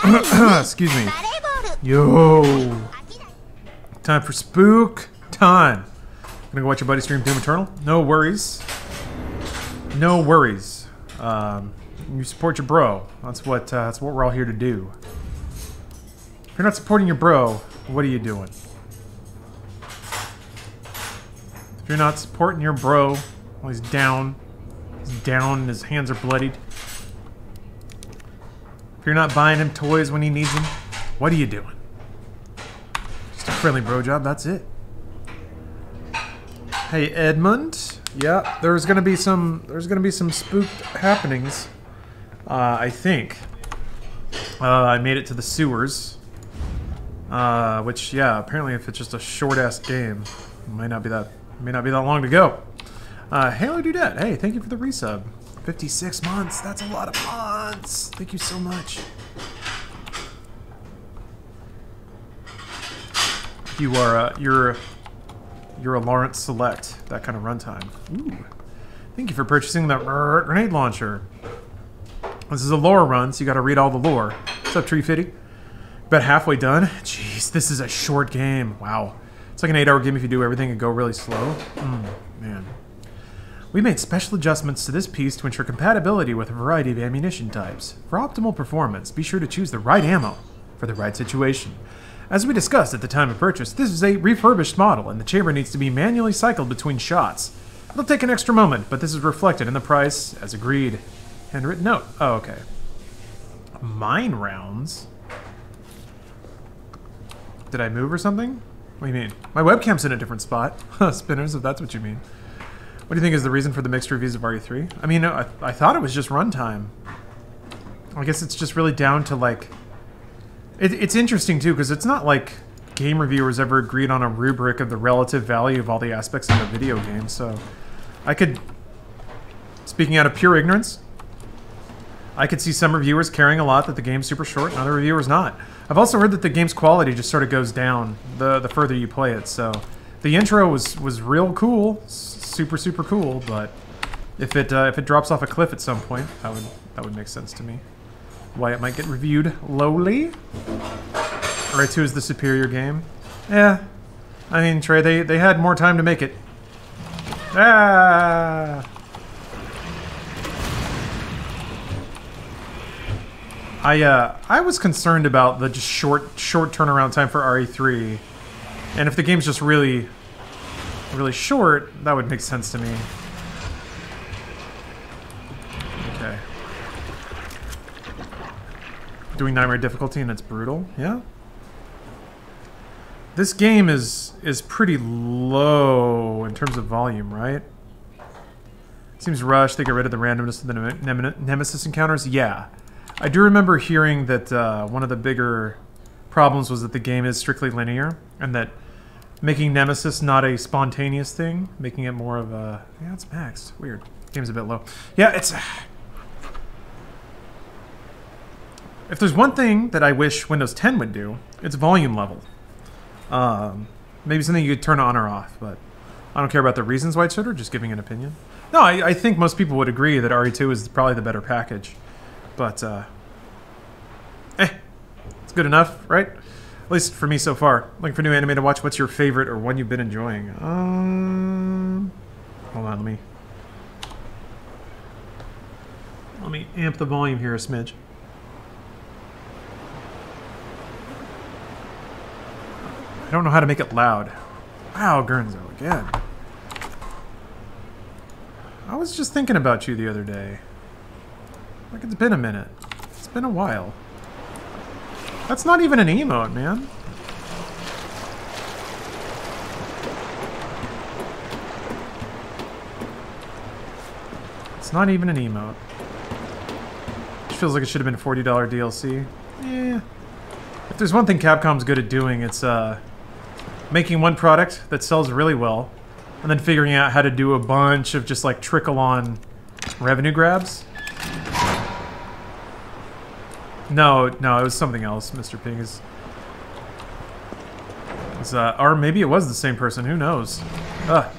Excuse me. Yo. Time for spook time. Gonna go watch your buddy stream Doom Eternal. No worries. No worries. Um, you support your bro. That's what uh, that's what we're all here to do. If you're not supporting your bro, what are you doing? If you're not supporting your bro while he's down, he's down, and his hands are bloodied. If you're not buying him toys when he needs them, what are you doing? Just a friendly bro job, that's it. Hey Edmund. Yeah, there's gonna be some there's gonna be some spooked happenings. Uh, I think. Uh, I made it to the sewers. Uh, which yeah, apparently if it's just a short ass game, it might not be that may not be that long to go. Uh, Halo Dudette, hey, thank you for the resub. 56 months, that's a lot of months. Thank you so much. You are uh, you're you're a Lawrence Select, that kind of runtime. Ooh. Thank you for purchasing that grenade launcher. This is a lore run, so you gotta read all the lore. What's up, Tree Fitty? About halfway done? Jeez, this is a short game. Wow. It's like an 8-hour game if you do everything and go really slow. Mm, man. We made special adjustments to this piece to ensure compatibility with a variety of ammunition types. For optimal performance, be sure to choose the right ammo for the right situation. As we discussed at the time of purchase, this is a refurbished model, and the chamber needs to be manually cycled between shots. It'll take an extra moment, but this is reflected in the price as agreed. Handwritten note. Oh, okay. Mine rounds? Did I move or something? What do you mean? My webcam's in a different spot. Spinners, if that's what you mean. What do you think is the reason for the mixed reviews of RE3? I mean, I, I thought it was just runtime. I guess it's just really down to, like, it, it's interesting too because it's not like game reviewers ever agreed on a rubric of the relative value of all the aspects of a video game. So I could, speaking out of pure ignorance, I could see some reviewers caring a lot that the game's super short, and other reviewers not. I've also heard that the game's quality just sort of goes down the the further you play it. So the intro was was real cool, super super cool, but if it uh, if it drops off a cliff at some point, that would that would make sense to me why it might get reviewed lowly. R2 is the superior game. Yeah. I mean, Trey, they, they had more time to make it. Ah! I, uh, I was concerned about the just short, short turnaround time for RE3. And if the game's just really, really short, that would make sense to me. Okay. Doing Nightmare difficulty and it's brutal. Yeah. This game is is pretty low in terms of volume, right? Seems rushed. They get rid of the randomness of the nem Nemesis encounters. Yeah. I do remember hearing that uh, one of the bigger problems was that the game is strictly linear and that making Nemesis not a spontaneous thing, making it more of a... Yeah, it's maxed. Weird. Game's a bit low. Yeah, it's... If there's one thing that I wish Windows 10 would do, it's volume level. Um, maybe something you could turn on or off, but I don't care about the reasons why it should, or just giving an opinion. No, I, I think most people would agree that RE2 is probably the better package. But, uh, eh, it's good enough, right? At least for me so far. Looking for new anime to watch. What's your favorite or one you've been enjoying? Um, hold on, let me... Let me amp the volume here a smidge. I don't know how to make it loud. Wow, Gurnzo, again. I was just thinking about you the other day. Like, it's been a minute. It's been a while. That's not even an emote, man. It's not even an emote. Which feels like it should have been $40 DLC. Yeah. If there's one thing Capcom's good at doing, it's, uh making one product that sells really well, and then figuring out how to do a bunch of just like trickle on revenue grabs. No, no, it was something else, Mr. Ping is... is uh, or maybe it was the same person, who knows? Ugh.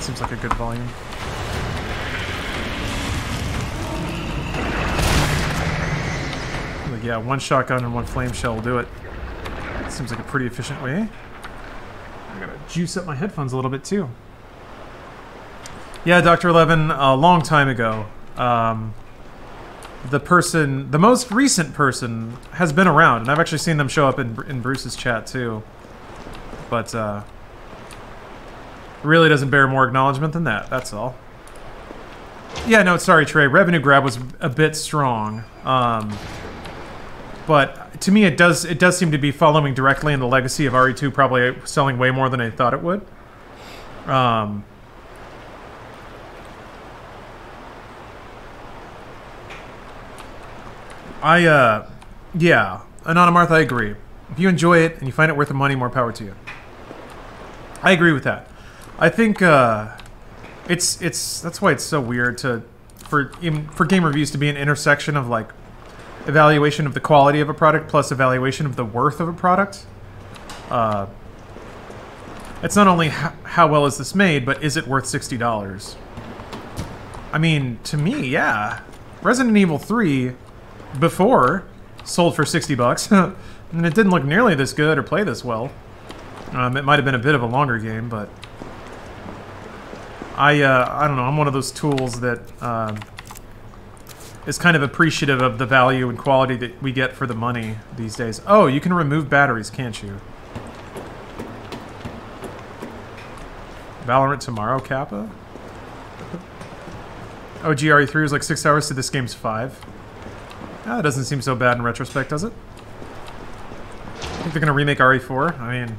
seems like a good volume. Yeah, one shotgun and one flame shell will do it. Seems like a pretty efficient way. Juice up my headphones a little bit too. Yeah, Dr. Eleven, a long time ago. Um, the person, the most recent person, has been around, and I've actually seen them show up in, in Bruce's chat too. But, uh, really doesn't bear more acknowledgement than that, that's all. Yeah, no, sorry, Trey. Revenue grab was a bit strong. Um, but to me, it does it does seem to be following directly in the legacy of RE2, probably selling way more than I thought it would. Um, I, uh, yeah, Anonymarth, I agree. If you enjoy it and you find it worth the money, more power to you. I agree with that. I think uh, it's it's that's why it's so weird to for for game reviews to be an intersection of like evaluation of the quality of a product plus evaluation of the worth of a product. Uh, it's not only how well is this made, but is it worth sixty dollars? I mean, to me, yeah. Resident Evil 3 before sold for 60 bucks, and it didn't look nearly this good or play this well. Um, it might have been a bit of a longer game, but I uh, I don't know. I'm one of those tools that um, is kind of appreciative of the value and quality that we get for the money these days. Oh, you can remove batteries, can't you? Valorant tomorrow, Kappa? Oh, GRE3 was like six hours to this game's five. Ah, that doesn't seem so bad in retrospect, does it? I think they're going to remake RE4. I mean,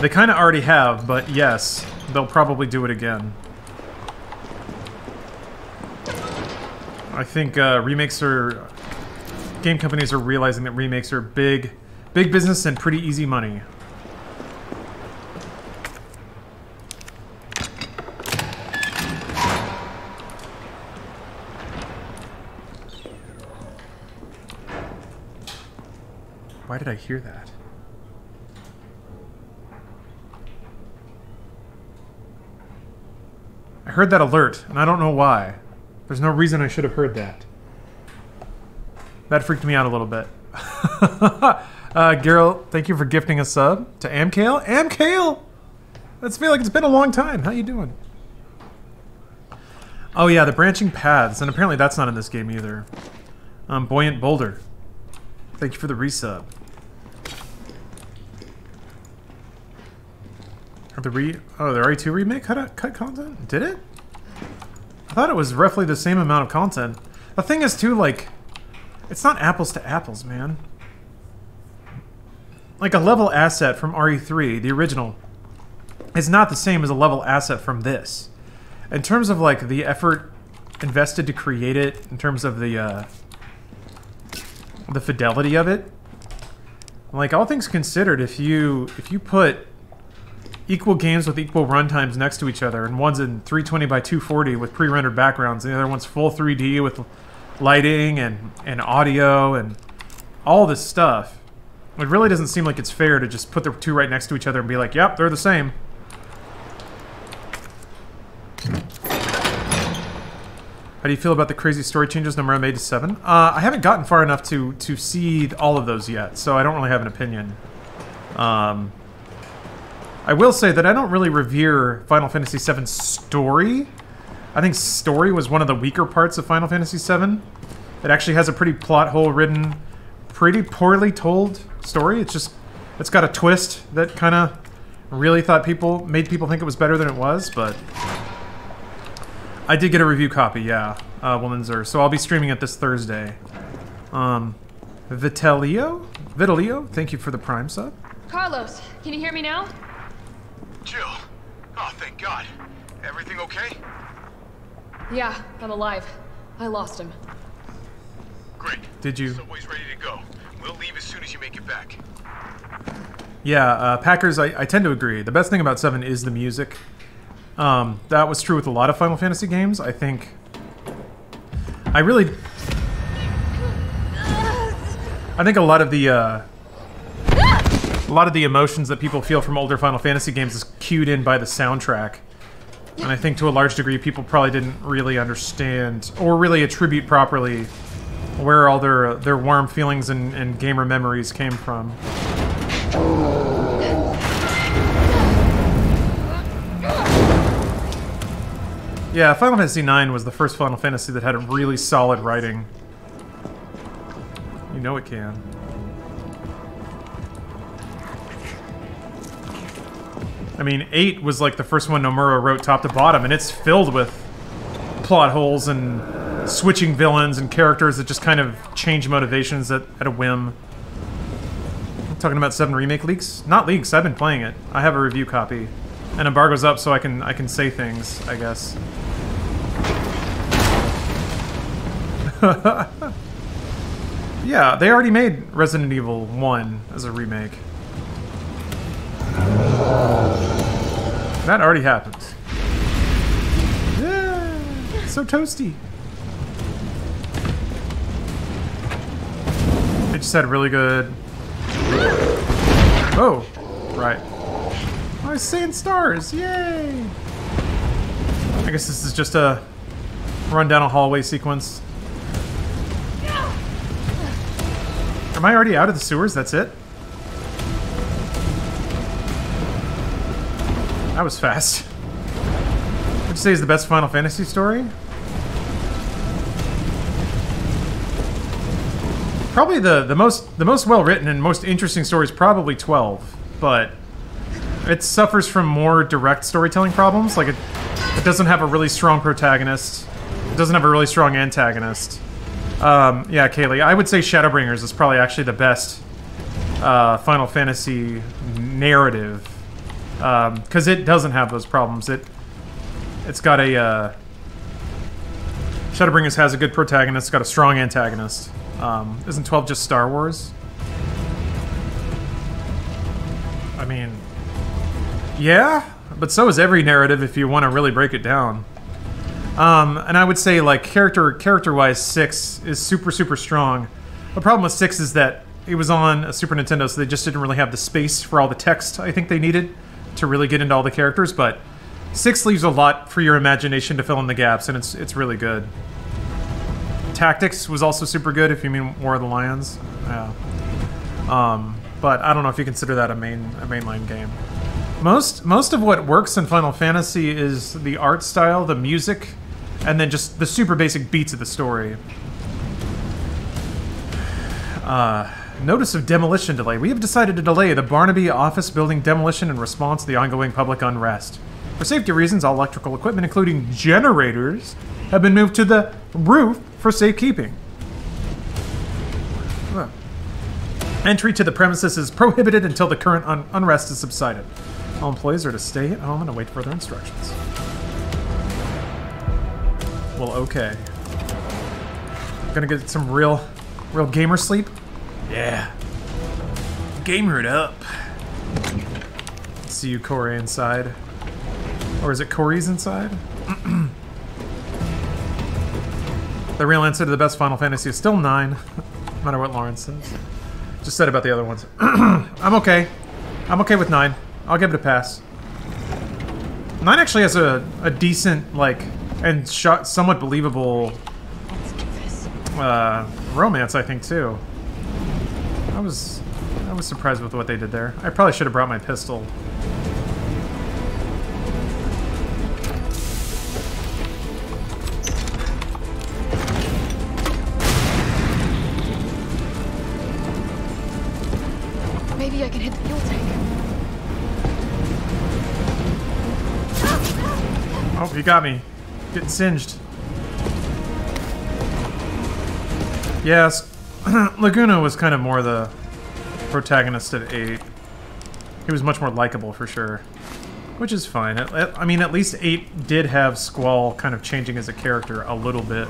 they kind of already have, but yes, they'll probably do it again. I think uh, remakes are... Game companies are realizing that remakes are big, big business and pretty easy money. Why did I hear that? I heard that alert, and I don't know why. There's no reason I should have heard that. That freaked me out a little bit. uh, Geralt, thank you for gifting a sub to Amkale. Amkale! Let's feel like it's been a long time. How you doing? Oh yeah, the branching paths, and apparently that's not in this game either. Um, Buoyant Boulder. Thank you for the resub. The re oh the RE2 remake cut cut content? Did it? I thought it was roughly the same amount of content. The thing is too like it's not apples to apples, man. Like a level asset from RE3, the original, is not the same as a level asset from this. In terms of like the effort invested to create it, in terms of the uh, the fidelity of it, like all things considered, if you if you put equal games with equal runtimes next to each other, and one's in 320 by 240 with pre-rendered backgrounds, and the other one's full 3D with lighting and, and audio and all this stuff. It really doesn't seem like it's fair to just put the two right next to each other and be like, yep, they're the same. How do you feel about the crazy story changes Nomura made to 7? Uh, I haven't gotten far enough to, to see all of those yet, so I don't really have an opinion. Um, I will say that I don't really revere Final Fantasy VII's story. I think story was one of the weaker parts of Final Fantasy VII. It actually has a pretty plot hole-ridden, pretty poorly told story. It's just, it's got a twist that kind of really thought people, made people think it was better than it was, but... I did get a review copy, yeah, uh, Womanzer, so I'll be streaming it this Thursday. Um, Vitelio? Vitalio, thank you for the Prime sub. Carlos, can you hear me now? Jill. Oh, thank God. Everything okay? Yeah, I'm alive. I lost him. Great. Did you? Subway's ready to go. We'll leave as soon as you make it back. Yeah, uh, Packers, I, I tend to agree. The best thing about 7 is the music. Um, that was true with a lot of Final Fantasy games. I think... I really... I think a lot of the, uh, a lot of the emotions that people feel from older Final Fantasy games is cued in by the soundtrack. And I think to a large degree, people probably didn't really understand or really attribute properly where all their their warm feelings and, and gamer memories came from. Yeah, Final Fantasy IX was the first Final Fantasy that had a really solid writing. You know it can. I mean, 8 was like the first one Nomura wrote top to bottom, and it's filled with plot holes and switching villains and characters that just kind of change motivations at, at a whim. I'm talking about 7 remake leaks? Not leaks, I've been playing it. I have a review copy. And embargo's up so I can I can say things, I guess. yeah, they already made Resident Evil 1 as a remake. That already happened. Yeah, so toasty. It just had really good. Oh, right. I was seeing stars! Yay! I guess this is just a run down a hallway sequence. Am I already out of the sewers? That's it? That was fast. Would you say is the best Final Fantasy story? Probably the, the most the most well written and most interesting story is probably 12, but it suffers from more direct storytelling problems. Like it, it doesn't have a really strong protagonist. It doesn't have a really strong antagonist. Um, yeah, Kaylee, I would say Shadowbringers is probably actually the best uh, Final Fantasy narrative because um, it doesn't have those problems. It it's got a uh, Shadowbringers has a good protagonist, got a strong antagonist. Um, isn't 12 just Star Wars? I mean, yeah, but so is every narrative if you want to really break it down. Um, and I would say like character character wise, six is super super strong. The problem with six is that it was on a Super Nintendo, so they just didn't really have the space for all the text I think they needed to really get into all the characters. But six leaves a lot for your imagination to fill in the gaps, and it's it's really good. Tactics was also super good if you mean War of the Lions. Yeah. Um, but I don't know if you consider that a main a mainline game. Most most of what works in Final Fantasy is the art style, the music, and then just the super basic beats of the story. Uh, notice of demolition delay. We have decided to delay the Barnaby office building demolition in response to the ongoing public unrest. For safety reasons, all electrical equipment, including generators, have been moved to the roof for safekeeping. Entry to the premises is prohibited until the current un unrest has subsided. All employees are to stay at home and await further instructions. Well, okay. I'm Gonna get some real, real gamer sleep? Yeah. Gamer it up. See you, Corey, inside. Or is it Corey's inside? the real answer to the best Final Fantasy is still 9, no matter what Lawrence says. Just said about the other ones. I'm okay. I'm okay with 9. I'll give it a pass. 9 actually has a, a decent, like, and shot somewhat believable uh, romance, I think, too. I was I was surprised with what they did there. I probably should have brought my pistol. Maybe I can hit the fuel tank. Oh, you got me. Getting singed. Yes, Laguna was kind of more the protagonist at 8. He was much more likable for sure. Which is fine. I mean, at least 8 did have Squall kind of changing as a character a little bit.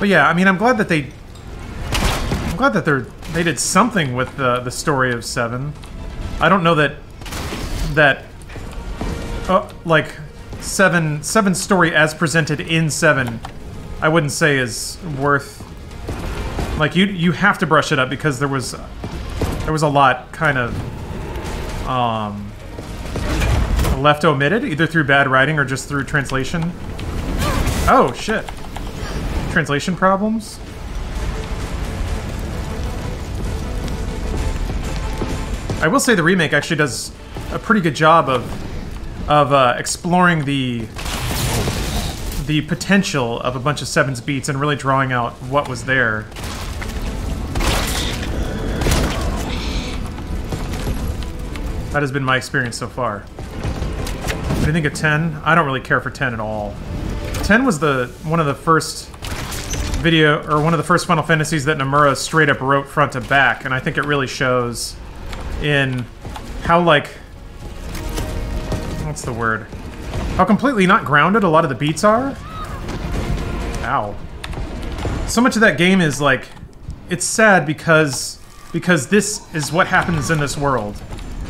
But yeah, I mean, I'm glad that they... I'm glad that they're they did something with the the story of Seven. I don't know that that uh, like Seven Seven story as presented in Seven I wouldn't say is worth. Like you, you have to brush it up because there was, there was a lot kind of, um, left omitted either through bad writing or just through translation. Oh shit! Translation problems. I will say the remake actually does a pretty good job of of uh, exploring the the potential of a bunch of Sevens beats and really drawing out what was there. That has been my experience so far. What do you think of 10? I don't really care for 10 at all. 10 was the one of the first video, or one of the first Final Fantasies that Nomura straight up wrote front to back, and I think it really shows in how, like, what's the word? How completely not grounded a lot of the beats are. Ow. So much of that game is like, it's sad because because this is what happens in this world.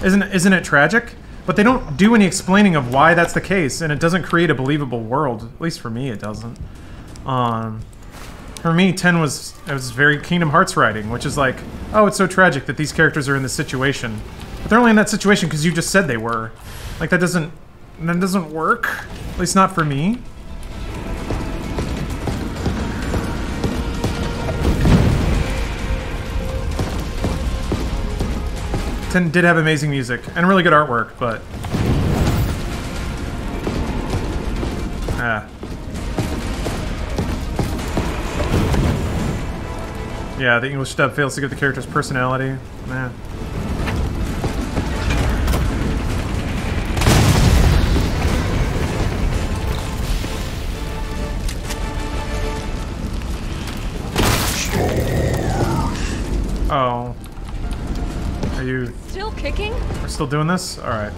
Isn't isn't it tragic? But they don't do any explaining of why that's the case, and it doesn't create a believable world. At least for me, it doesn't. Um, for me, 10 was it was very Kingdom Hearts writing, which is like, oh, it's so tragic that these characters are in this situation. But they're only in that situation because you just said they were. Like, that doesn't that doesn't work. At least not for me. Ten did have amazing music and really good artwork, but ah. Yeah, the English dub fails to give the character's personality. Man. Oh. Are you Still kicking? we're still doing this? Alright.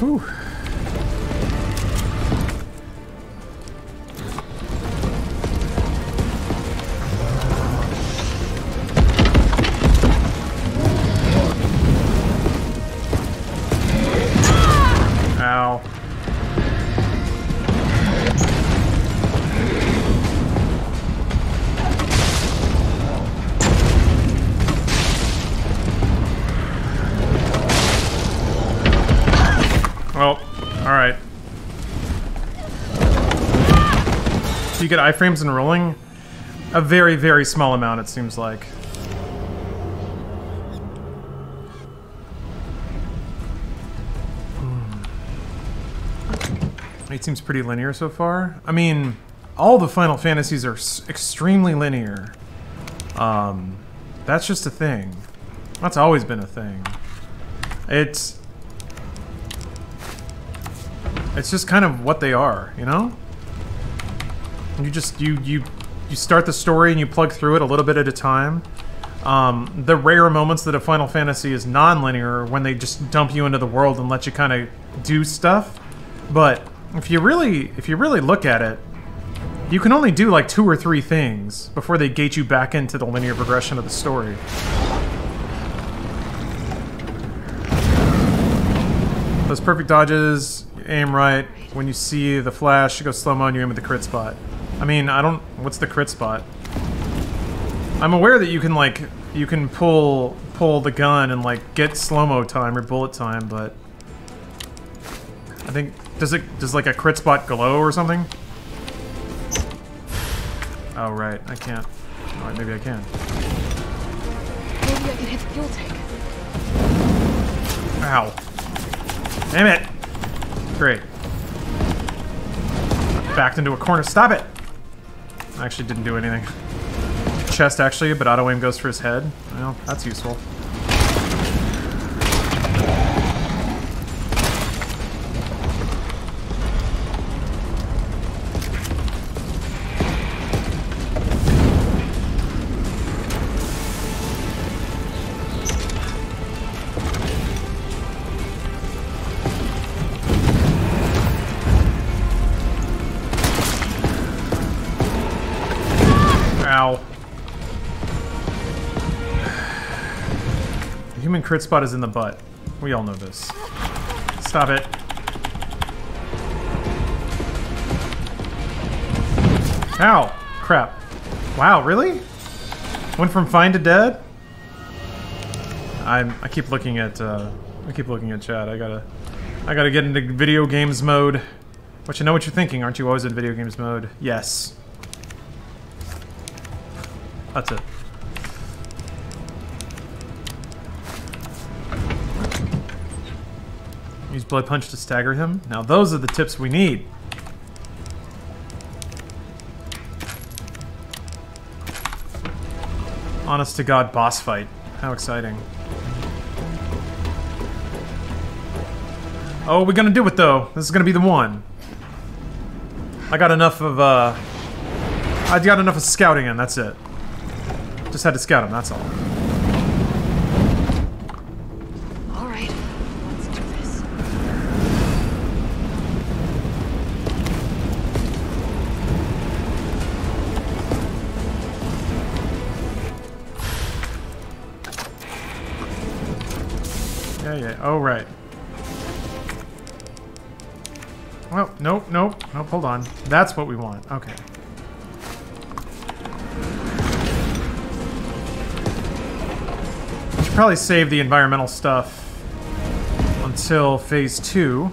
Whew. Get iframes and rolling? A very, very small amount, it seems like. Hmm. It seems pretty linear so far. I mean, all the Final Fantasies are extremely linear. Um, that's just a thing. That's always been a thing. It's it's just kind of what they are, you know? You just you you you start the story and you plug through it a little bit at a time. Um, the rare moments that a Final Fantasy is non-linear when they just dump you into the world and let you kind of do stuff. But if you really if you really look at it, you can only do like two or three things before they gate you back into the linear progression of the story. Those perfect dodges, aim right. When you see the flash, you go slow mo and you aim at the crit spot. I mean, I don't. What's the crit spot? I'm aware that you can like you can pull pull the gun and like get slow mo time or bullet time, but I think does it does like a crit spot glow or something? Oh right, I can't. All right, maybe I can. Maybe I can hit the fuel tank. Ow. Damn it! Great. Backed into a corner. Stop it! Actually didn't do anything. Chest actually, but auto aim goes for his head. Well, that's useful. Crit spot is in the butt. We all know this. Stop it. Ow! Crap. Wow, really? Went from fine to dead? I'm, I keep looking at, uh, I keep looking at chat. I gotta, I gotta get into video games mode. But you know what you're thinking, aren't you always in video games mode? Yes. That's it. Use Blood Punch to stagger him. Now those are the tips we need. Honest to God boss fight. How exciting. Oh, we're gonna do it though. This is gonna be the one. I got enough of, uh... I got enough of scouting in, that's it. Just had to scout him, that's all. Oh, right. Well, nope, nope, nope, hold on. That's what we want. Okay. Should probably save the environmental stuff until phase two.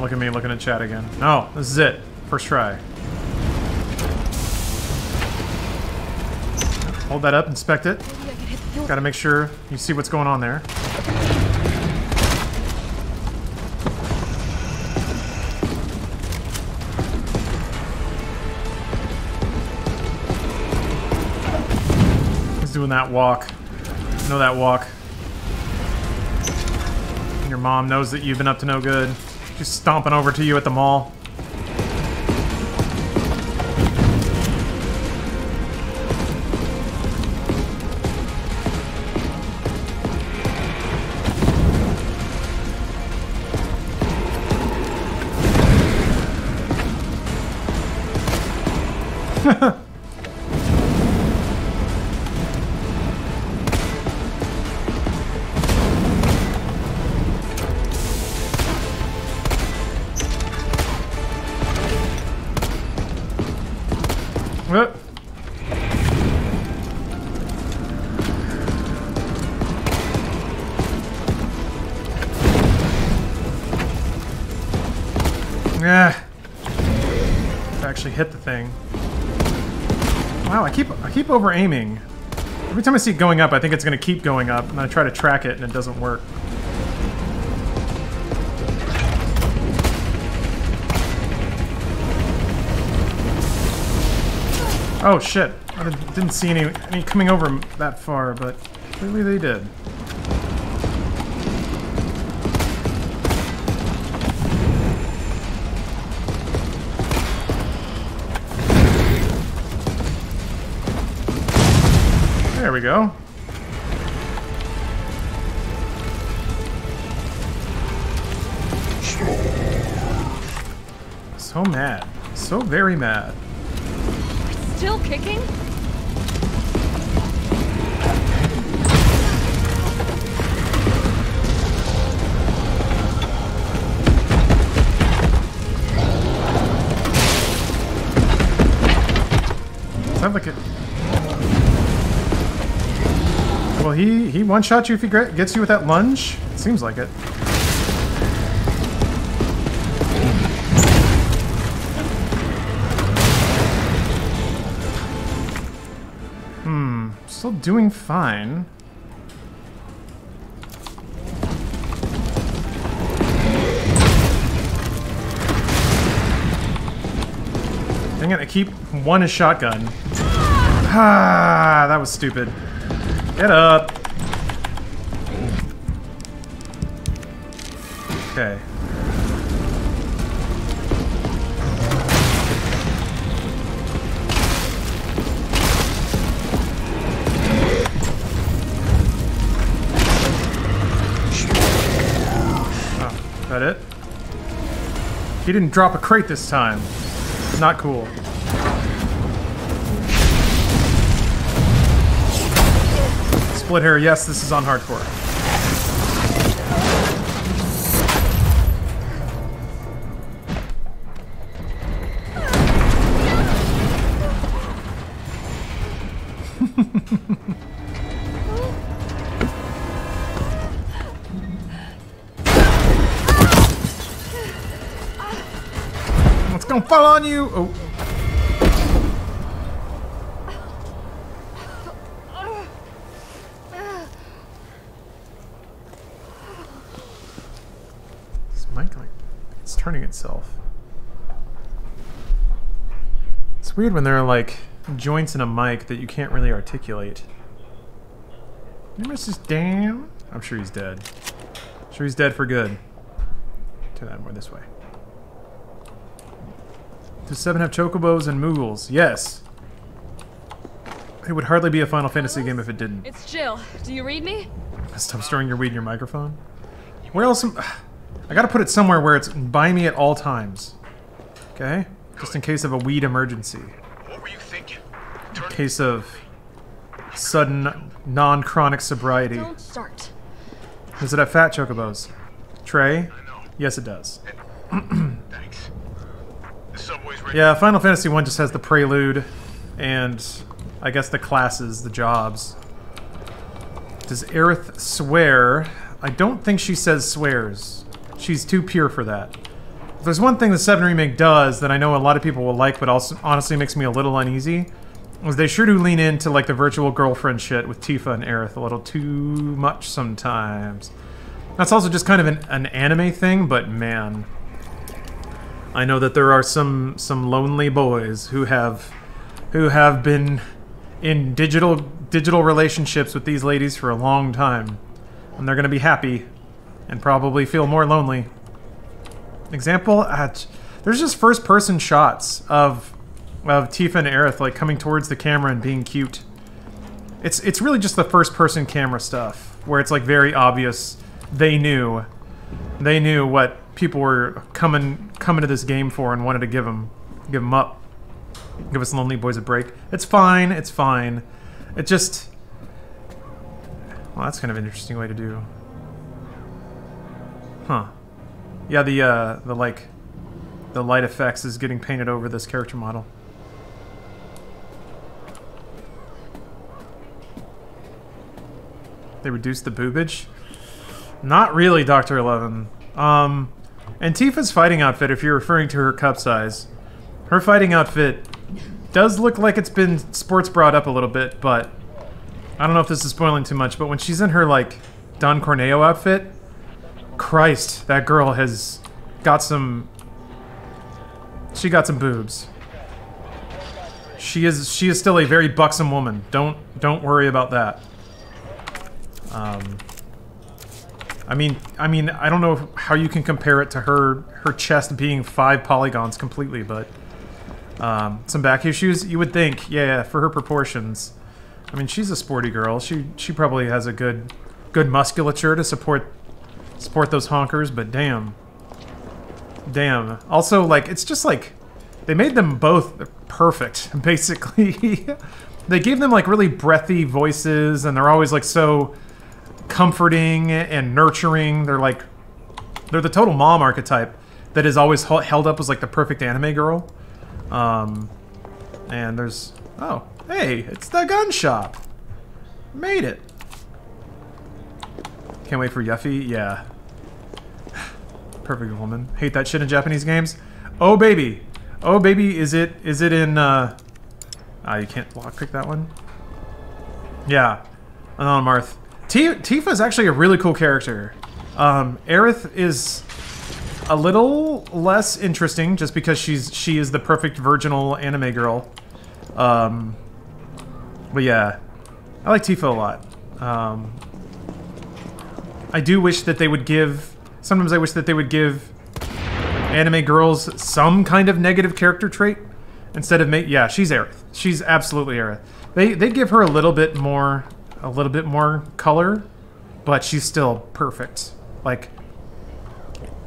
Look at me looking at chat again. No, this is it. First try. Hold that up, inspect it. Gotta make sure you see what's going on there. Doing that walk. Know that walk. Your mom knows that you've been up to no good. She's stomping over to you at the mall. Yeah. Actually hit the thing. Wow, I keep I keep over aiming. Every time I see it going up, I think it's gonna keep going up, and I try to track it and it doesn't work. Oh shit! I didn't- see any any coming over that far, but clearly they did. We go. So mad. So very mad. Still kicking? Sounds like it. Well, he he one shot you if he gets you with that lunge. It Seems like it. Hmm, still doing fine. Dang it, I keep one is shotgun. Ah, that was stupid. Get up. Okay. Oh, that it? He didn't drop a crate this time. Not cool. Split hair, yes, this is on hardcore. It's gonna fall on you! Oh. This mic, like, it's turning itself. It's weird when there are, like, joints in a mic that you can't really articulate. Mrs. Dan? I'm sure he's dead. sure he's dead for good. Turn that more this way. Does 7 have chocobos and moogles? Yes. It would hardly be a Final Fantasy game if it didn't. It's Jill. Do you read me? Stop storing your weed in your microphone. Where else? Am, I gotta put it somewhere where it's by me at all times. Okay? Just in case of a weed emergency. What were you thinking? In Turn case of sudden non-chronic sobriety. Don't start. Does it have fat chocobos? Trey? I know. Yes, it does. Thanks. The subway's ready. Yeah, Final Fantasy 1 just has the prelude and I guess the classes, the jobs. Does Aerith swear? I don't think she says swears. She's too pure for that. If there's one thing the 7 Remake does that I know a lot of people will like but also honestly makes me a little uneasy, is they sure do lean into like the virtual girlfriend shit with Tifa and Aerith a little too much sometimes. That's also just kind of an, an anime thing, but man, I know that there are some some lonely boys who have who have been in digital digital relationships with these ladies for a long time, and they're going to be happy and probably feel more lonely. Example: ah, at, there's just first person shots of of Tifa and Aerith like coming towards the camera and being cute. It's it's really just the first person camera stuff where it's like very obvious they knew they knew what people were coming coming to this game for and wanted to give them give them up. Give us lonely boys a break. It's fine it's fine. It just well that's kind of an interesting way to do. Huh. Yeah the uh the like the light effects is getting painted over this character model they reduced the boobage not really, Dr. Eleven. Um, and Tifa's fighting outfit, if you're referring to her cup size, her fighting outfit does look like it's been sports brought up a little bit, but I don't know if this is spoiling too much, but when she's in her, like, Don Corneo outfit, Christ, that girl has got some... She got some boobs. She is she is still a very buxom woman. Don't don't worry about that. Um, I mean, I mean, I don't know how you can compare it to her her chest being five polygons completely, but um, some back issues. You would think, yeah, yeah, for her proportions. I mean, she's a sporty girl. She she probably has a good good musculature to support support those honkers. But damn, damn. Also, like, it's just like they made them both perfect. Basically, they gave them like really breathy voices, and they're always like so comforting and nurturing. They're like, they're the total mom archetype that is always held up as like the perfect anime girl. Um, and there's, oh, hey, it's the gun shop. Made it. Can't wait for Yuffie. Yeah. Perfect woman. Hate that shit in Japanese games. Oh baby. Oh baby, is it is it in uh Ah, you can't lockpick that one? Yeah. Anonmarth. T Tifa is actually a really cool character. Um, Aerith is a little less interesting just because she's she is the perfect virginal anime girl. Um, but yeah, I like Tifa a lot. Um, I do wish that they would give. Sometimes I wish that they would give anime girls some kind of negative character trait instead of make. Yeah, she's Aerith. She's absolutely Aerith. They they give her a little bit more a little bit more color, but she's still perfect. Like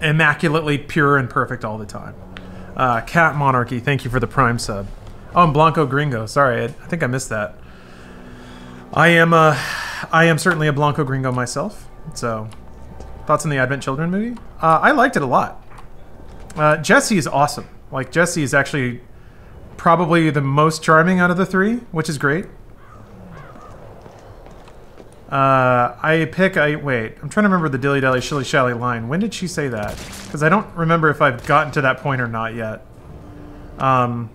immaculately pure and perfect all the time. Uh, Cat Monarchy, thank you for the Prime sub. Oh, and Blanco Gringo. Sorry, I, I think I missed that. I am uh, I am certainly a Blanco Gringo myself. So, thoughts on the Advent Children movie? Uh, I liked it a lot. Uh, Jessie is awesome. Like Jessie is actually probably the most charming out of the three, which is great. Uh, I pick. I wait. I'm trying to remember the dilly dally shilly shally line. When did she say that? Because I don't remember if I've gotten to that point or not yet. Um,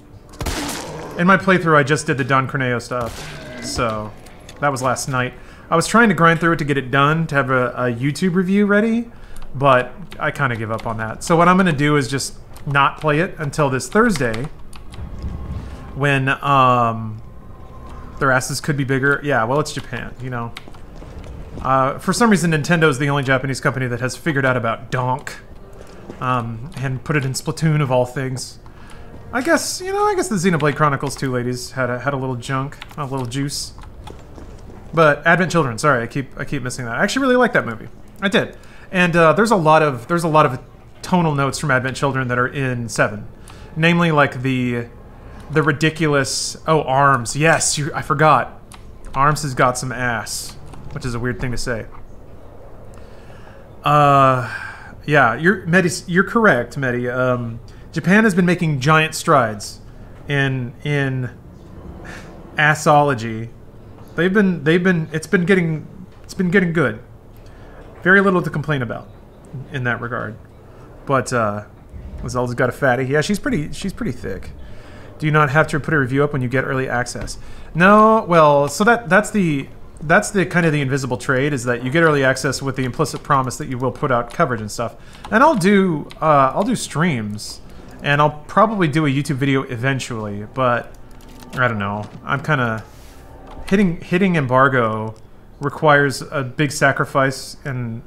in my playthrough, I just did the Don Corneo stuff, so that was last night. I was trying to grind through it to get it done to have a, a YouTube review ready, but I kind of give up on that. So what I'm going to do is just not play it until this Thursday, when um, their asses could be bigger. Yeah, well, it's Japan, you know. Uh, for some reason, Nintendo is the only Japanese company that has figured out about Donk um, and put it in Splatoon of all things. I guess you know. I guess the Xenoblade Chronicles 2 ladies had a, had a little junk, a little juice. But Advent Children, sorry, I keep I keep missing that. I actually really like that movie. I did, and uh, there's a lot of there's a lot of tonal notes from Advent Children that are in Seven, namely like the the ridiculous oh arms. Yes, you, I forgot. Arms has got some ass which is a weird thing to say. Uh, yeah, you're Medi, you're correct, Medi. Um, Japan has been making giant strides in in assology. They've been they've been it's been getting it's been getting good. Very little to complain about in that regard. But uh Zelda's got a fatty. Yeah, she's pretty she's pretty thick. Do you not have to put a review up when you get early access? No, well, so that that's the that's the kind of the invisible trade is that you get early access with the implicit promise that you will put out coverage and stuff. And I'll do uh, I'll do streams, and I'll probably do a YouTube video eventually. But I don't know. I'm kind of hitting hitting embargo requires a big sacrifice in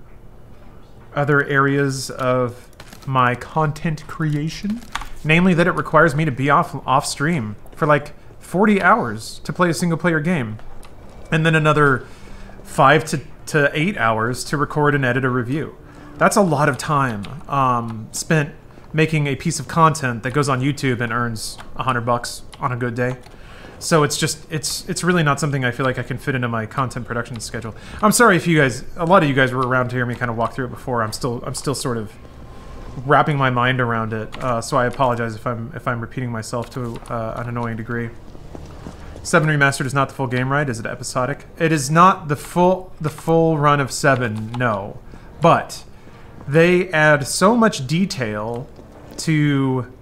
other areas of my content creation. Namely, that it requires me to be off off stream for like 40 hours to play a single player game and then another five to, to eight hours to record and edit a review. That's a lot of time um, spent making a piece of content that goes on YouTube and earns a hundred bucks on a good day. So it's just it's it's really not something I feel like I can fit into my content production schedule. I'm sorry if you guys a lot of you guys were around to hear me kind of walk through it before. I'm still I'm still sort of wrapping my mind around it. Uh, so I apologize if I'm if I'm repeating myself to uh, an annoying degree. 7 Remastered is not the full game, right? Is it episodic? It is not the full the full run of 7, no. But they add so much detail to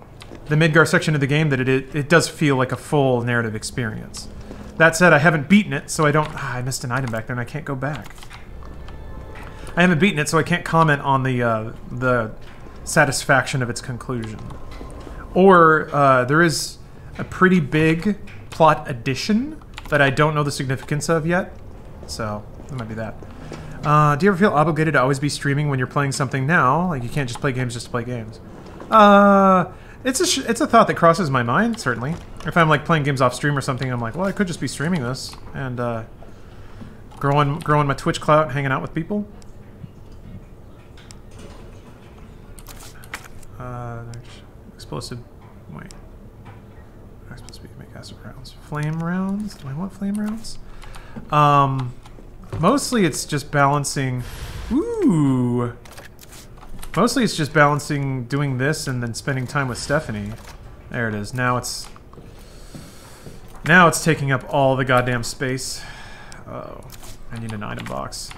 the Midgar section of the game that it, it, it does feel like a full narrative experience. That said, I haven't beaten it, so I don't... Ah, I missed an item back there and I can't go back. I haven't beaten it, so I can't comment on the, uh, the satisfaction of its conclusion. Or, uh, there is a pretty big plot addition that I don't know the significance of yet. So, that might be that. Uh, do you ever feel obligated to always be streaming when you're playing something now? Like, you can't just play games just to play games. Uh, it's a, it's a thought that crosses my mind, certainly. If I'm, like, playing games off stream or something, I'm like, well, I could just be streaming this and, uh, growing, growing my Twitch clout, hanging out with people. Uh, explosive, wait rounds. Flame rounds? Do I want flame rounds? Um, mostly it's just balancing... Ooh! Mostly it's just balancing doing this and then spending time with Stephanie. There it is. Now it's... Now it's taking up all the goddamn space. Oh, I need an item box.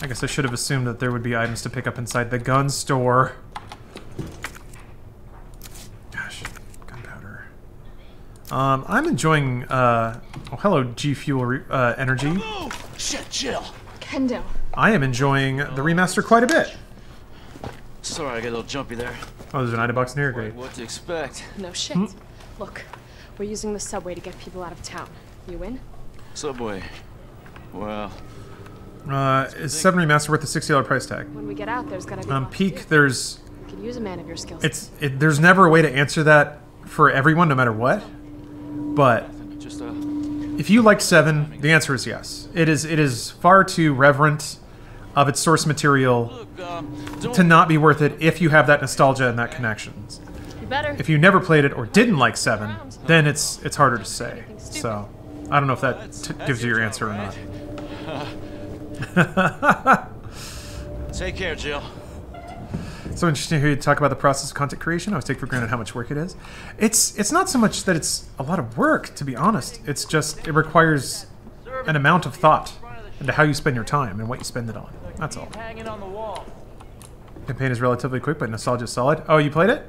I guess I should have assumed that there would be items to pick up inside the gun store. Um, I'm enjoying, uh, oh, hello, G Fuel uh, Energy. Oh, shit, chill. Kendo. I am enjoying the remaster quite a bit. Sorry, I got a little jumpy there. Oh, there's an item box in here, great. What to expect? No shit. Hmm? Look, we're using the subway to get people out of town. You in? Subway. Well. Uh, is 7 Remaster worth the $60 price tag? When we get out, there's gotta be Um, Peak, there's... We could use a man of your skills. It's, it, there's never a way to answer that for everyone, no matter what. But if you like Seven, the answer is yes. It is it is far too reverent of its source material to not be worth it if you have that nostalgia and that connection. If you never played it or didn't like Seven, then it's it's harder to say. So I don't know if that gives you your answer or not. Take care, Jill. So interesting to hear you talk about the process of content creation. I always take for granted how much work it is. It's it's not so much that it's a lot of work, to be honest. It's just it requires an amount of thought into how you spend your time and what you spend it on. That's all. Campaign is relatively quick, but nostalgia's solid. Oh, you played it?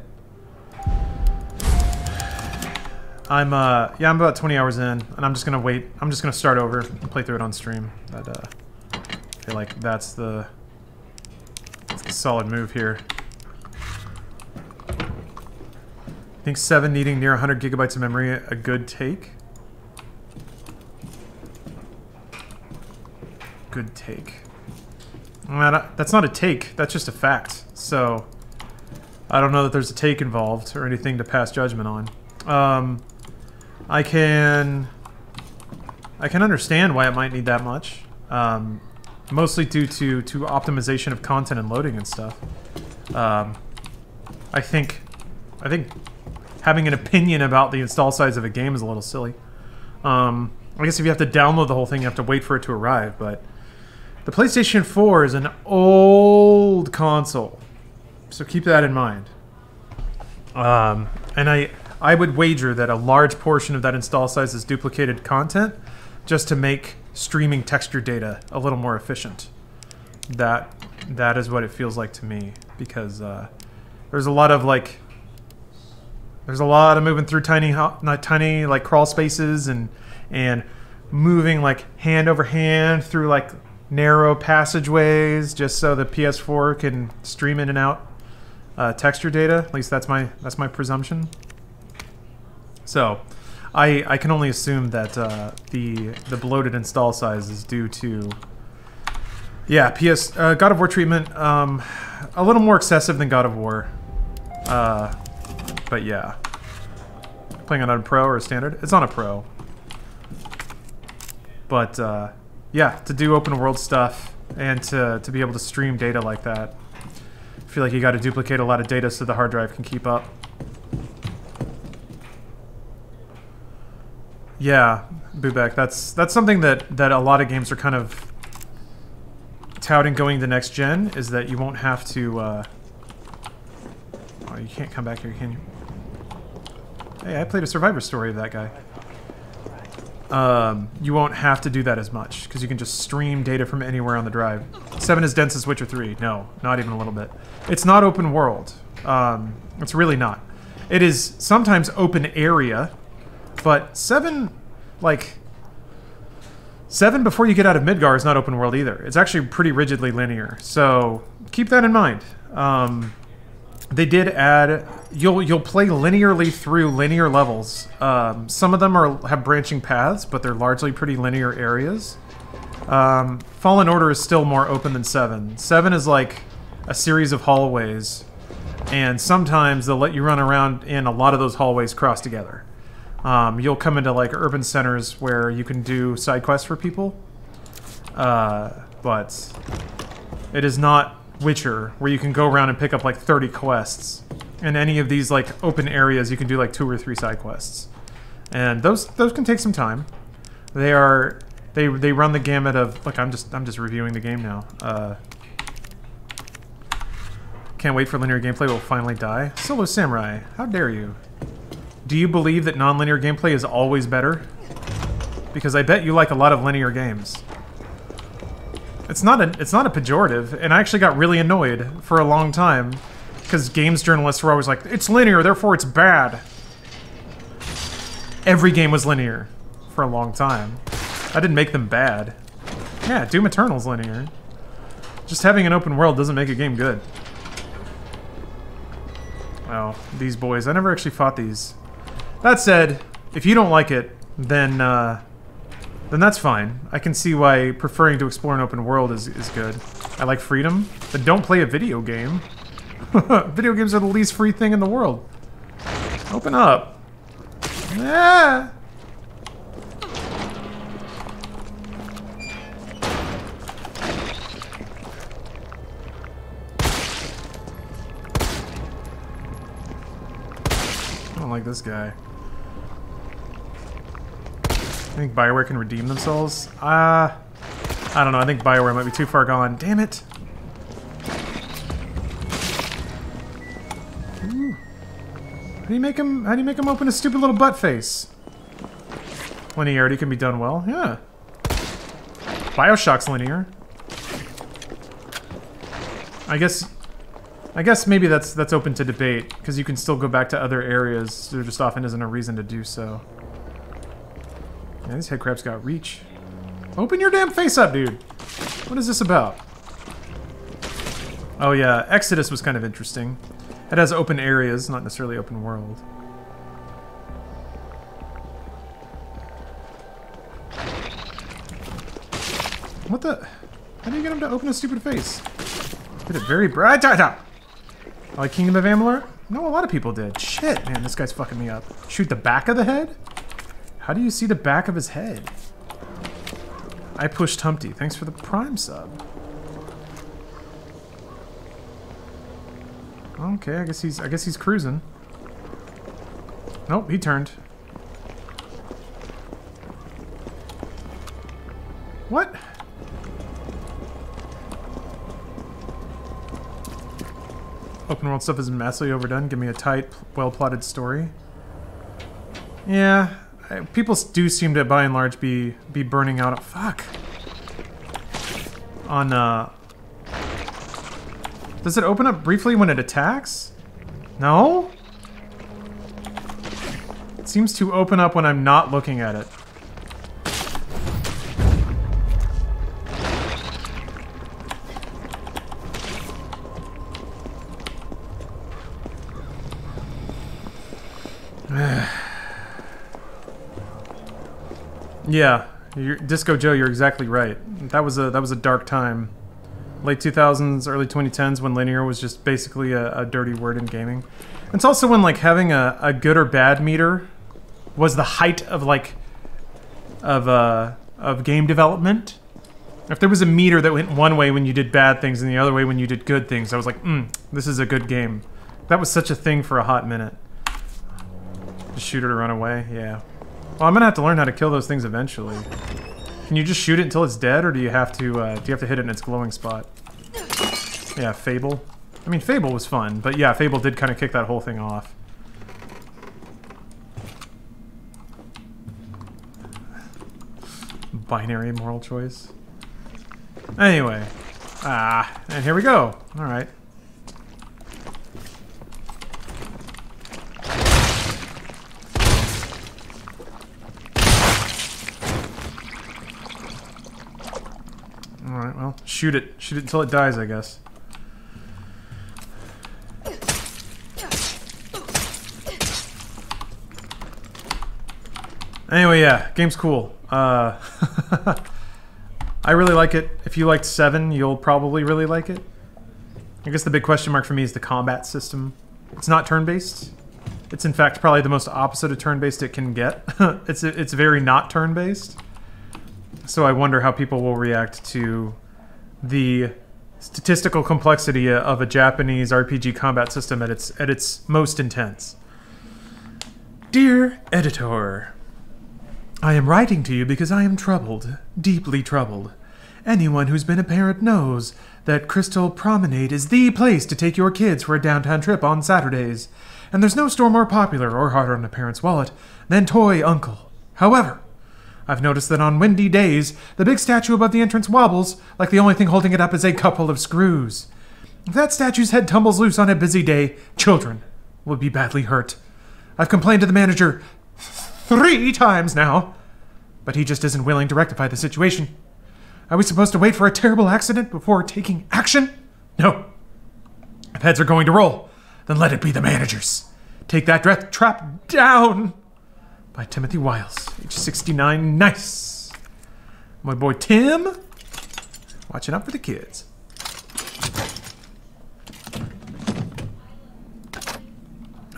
I'm uh yeah, I'm about 20 hours in, and I'm just gonna wait. I'm just gonna start over and play through it on stream. That uh, I feel like that's the solid move here. I think seven needing near 100 gigabytes of memory a good take. Good take. That's not a take. That's just a fact. So I don't know that there's a take involved or anything to pass judgment on. Um, I can I can understand why it might need that much. Um, mostly due to to optimization of content and loading and stuff. Um, I think I think having an opinion about the install size of a game is a little silly. Um, I guess if you have to download the whole thing, you have to wait for it to arrive. But the PlayStation 4 is an old console, so keep that in mind. Um, and I I would wager that a large portion of that install size is duplicated content, just to make streaming texture data a little more efficient. That that is what it feels like to me because uh, there's a lot of like there's a lot of moving through tiny not tiny like crawl spaces and and moving like hand over hand through like narrow passageways just so the PS4 can stream in and out uh, texture data. At least that's my that's my presumption. So, I I can only assume that uh, the the bloated install size is due to yeah PS uh, God of War treatment um, a little more excessive than God of War, uh, but yeah. Playing on a pro or a standard? It's on a pro. But uh, yeah, to do open world stuff and to to be able to stream data like that, I feel like you got to duplicate a lot of data so the hard drive can keep up. Yeah, Bubek, that's that's something that that a lot of games are kind of touting going to next gen is that you won't have to. Uh, oh, you can't come back here, can you? Hey, I played a Survivor story of that guy. Um, you won't have to do that as much because you can just stream data from anywhere on the drive. Seven is dense as Witcher Three. No, not even a little bit. It's not open world. Um, it's really not. It is sometimes open area, but seven, like seven before you get out of Midgar is not open world either. It's actually pretty rigidly linear. So keep that in mind. Um, they did add you'll you'll play linearly through linear levels. Um, some of them are have branching paths, but they're largely pretty linear areas. Um, Fallen Order is still more open than Seven. Seven is like a series of hallways, and sometimes they'll let you run around in a lot of those hallways cross together. Um, you'll come into like urban centers where you can do side quests for people, uh, but it is not Witcher where you can go around and pick up like 30 quests. In any of these like open areas, you can do like two or three side quests, and those those can take some time. They are they they run the gamut of look. I'm just I'm just reviewing the game now. Uh, can't wait for linear gameplay will finally die. Solo Samurai, how dare you? Do you believe that non-linear gameplay is always better? Because I bet you like a lot of linear games. It's not a it's not a pejorative, and I actually got really annoyed for a long time because games journalists were always like, "It's linear, therefore it's bad." Every game was linear for a long time. I didn't make them bad. Yeah, Doom Eternal's linear. Just having an open world doesn't make a game good. Oh, these boys. I never actually fought these. That said, if you don't like it, then uh, then that's fine. I can see why preferring to explore an open world is, is good. I like freedom, but don't play a video game. video games are the least free thing in the world. Open up. Yeah. I don't like this guy. I think Bioware can redeem themselves. Uh, I don't know. I think Bioware might be too far gone. Damn it. How do you make him? How do you make him open a stupid little butt face? Linearity can be done well. Yeah. Bioshock's linear. I guess. I guess maybe that's that's open to debate because you can still go back to other areas. There just often isn't a reason to do so. Yeah, this head crab's got reach. Open your damn face up, dude. What is this about? Oh yeah, Exodus was kind of interesting. It has open areas, not necessarily open world. What the? How do you get him to open a stupid face? Did it very bright. I ah! Like Kingdom of Amalur? No, a lot of people did. Shit, man, this guy's fucking me up. Shoot the back of the head? How do you see the back of his head? I pushed Humpty. Thanks for the prime sub. Okay, I guess he's I guess he's cruising. Nope, he turned. What? Open world stuff is massively overdone. Give me a tight, well-plotted story. Yeah, people do seem to, by and large, be be burning out. Fuck. On uh, does it open up briefly when it attacks? No. It seems to open up when I'm not looking at it. Yeah, you're, Disco Joe, you're exactly right. That was a that was a dark time. Late 2000s, early 2010s, when linear was just basically a, a dirty word in gaming. It's also when like having a, a good or bad meter was the height of like of uh of game development. If there was a meter that went one way when you did bad things and the other way when you did good things, I was like, mm, this is a good game. That was such a thing for a hot minute. Just shoot it or run away, yeah. Well, I'm gonna have to learn how to kill those things eventually. Can you just shoot it until it's dead, or do you have to uh, do you have to hit it in its glowing spot? Yeah, Fable. I mean, Fable was fun, but yeah, Fable did kind of kick that whole thing off. Binary moral choice. Anyway, ah, and here we go. All right. Alright, well, shoot it. Shoot it until it dies, I guess. Anyway, yeah, game's cool. Uh, I really like it. If you liked 7, you'll probably really like it. I guess the big question mark for me is the combat system. It's not turn-based. It's in fact probably the most opposite of turn-based it can get. it's it's very not turn-based. So I wonder how people will react to the statistical complexity of a Japanese RPG combat system at its at its most intense. Dear editor, I am writing to you because I am troubled, deeply troubled. Anyone who's been a parent knows that Crystal Promenade is the place to take your kids for a downtown trip on Saturdays, and there's no store more popular or harder on a parent's wallet than Toy Uncle. However, I've noticed that on windy days, the big statue above the entrance wobbles, like the only thing holding it up is a couple of screws. If that statue's head tumbles loose on a busy day, children will be badly hurt. I've complained to the manager three times now, but he just isn't willing to rectify the situation. Are we supposed to wait for a terrible accident before taking action? No. If heads are going to roll, then let it be the managers. Take that death trap down! By Timothy Wiles, age 69. Nice! My boy Tim, watching out for the kids.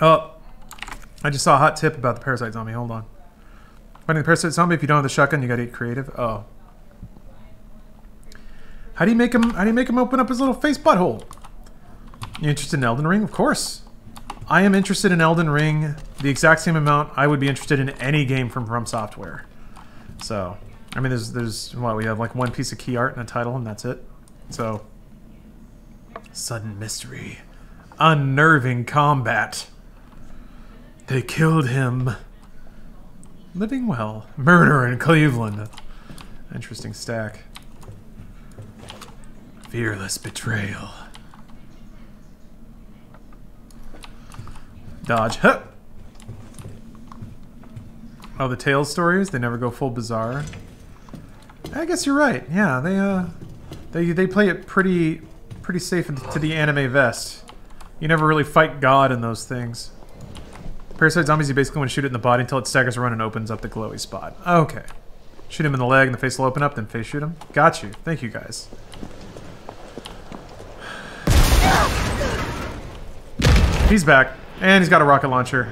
Oh, I just saw a hot tip about the parasite zombie. Hold on. Fighting the parasite zombie, if you don't have the shotgun, you gotta get creative. Oh. How do you make him? How do you make him open up his little face butthole? You interested in Elden Ring? Of course. I am interested in Elden Ring the exact same amount I would be interested in any game from From Software. So, I mean, there's there's what we have like one piece of key art and a title, and that's it. So, sudden mystery, unnerving combat. They killed him. Living well. Murder in Cleveland. Interesting stack. Fearless betrayal. Dodge. Huh. Oh, the Tales stories? They never go full bizarre. I guess you're right. Yeah, they uh, they they play it pretty pretty safe to the anime vest. You never really fight God in those things. Parasite zombies, you basically want to shoot it in the body until it staggers around and opens up the glowy spot. Okay. Shoot him in the leg and the face will open up, then face shoot him. Got you. Thank you, guys. He's back. And he's got a rocket launcher.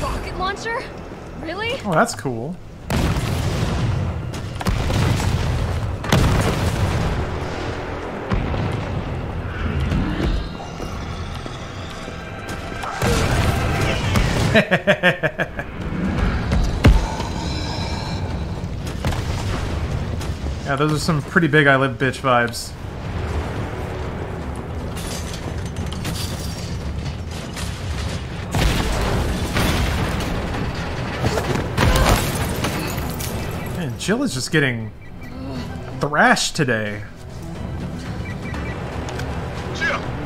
Rocket launcher? Really? Oh, that's cool. those are some pretty big I live bitch vibes. Man, Jill is just getting thrashed today.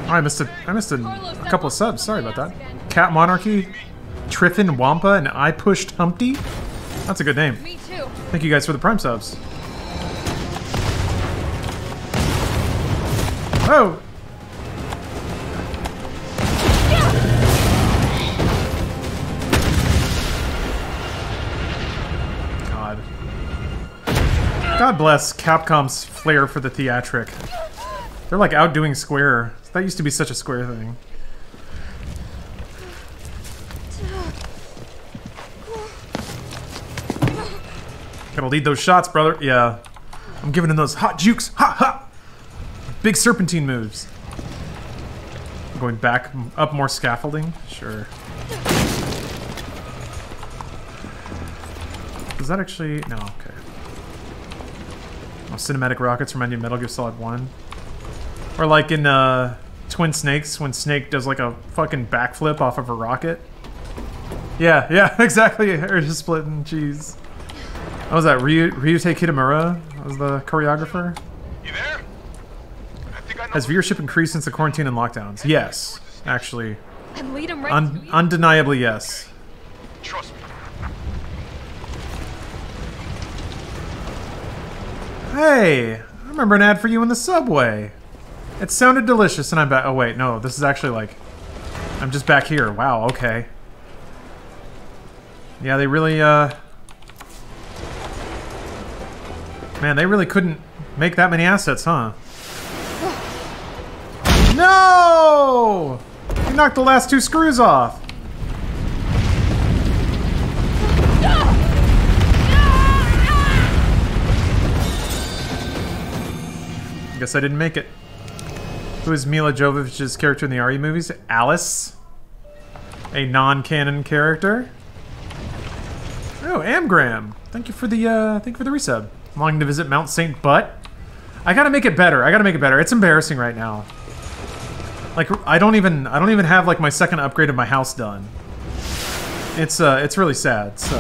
I missed a, I missed a, a couple of subs. Sorry about that. Cat Monarchy, Triffin Wampa, and I Pushed Humpty. That's a good name. Me too. Thank you guys for the Prime subs. Oh! God. God bless Capcom's flair for the theatric. They're like outdoing Square. That used to be such a Square thing. Gotta lead those shots, brother. Yeah. I'm giving him those hot jukes. Ha ha! Big serpentine moves. Going back up more scaffolding? Sure. Does that actually... No, okay. Oh, cinematic rockets remind you of Metal Gear Solid 1. Or like in uh, Twin Snakes, when Snake does like a fucking backflip off of a rocket. Yeah, yeah, exactly. Or just splitting cheese. What was that? Ryu, Ryuhei Kitamura was the choreographer? You there? I think I know Has viewership increased since the quarantine and lockdowns? Yes, actually. And lead him right Un to undeniably, yes. Trust me. Hey, I remember an ad for you in the subway. It sounded delicious, and I'm back. Oh wait, no, this is actually like, I'm just back here. Wow, okay. Yeah, they really, uh, man, they really couldn't make that many assets, huh? No! You knocked the last two screws off. Guess I didn't make it. Who is Milla Jovovich's character in the RE movies? Alice. A non-canon character. Oh, Amgram. Thank you for the uh thank you for the resub. Longing to visit Mount Saint Butt. I gotta make it better. I gotta make it better. It's embarrassing right now. Like I don't even I don't even have like my second upgrade of my house done. It's uh it's really sad, so.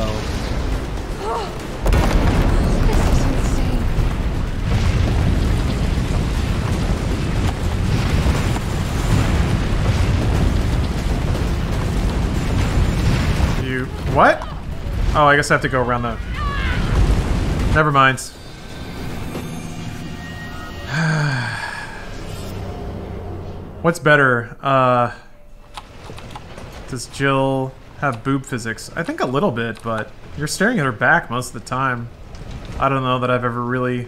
You what? Oh, I guess I have to go around the. Never mind. What's better? Uh, does Jill have boob physics? I think a little bit, but you're staring at her back most of the time. I don't know that I've ever really,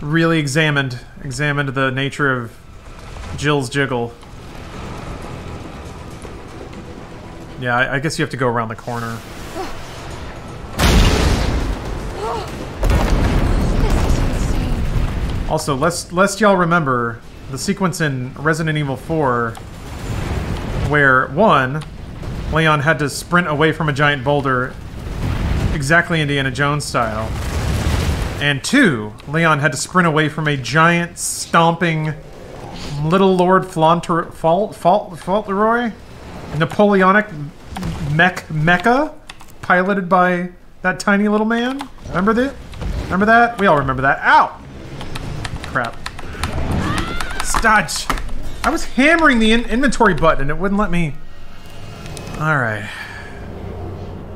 really examined examined the nature of Jill's jiggle. Yeah, I, I guess you have to go around the corner. This is insane. Also, lest lest y'all remember, the sequence in Resident Evil 4 where one, Leon had to sprint away from a giant boulder, exactly Indiana Jones style, and two, Leon had to sprint away from a giant stomping little Lord Flaunter, Fault, Fault, Fauntleroy, Napoleonic mech mecha, piloted by that tiny little man. Remember that? Remember that? We all remember that. Ow! Crap. Stodge! I was hammering the in inventory button and it wouldn't let me. Alright.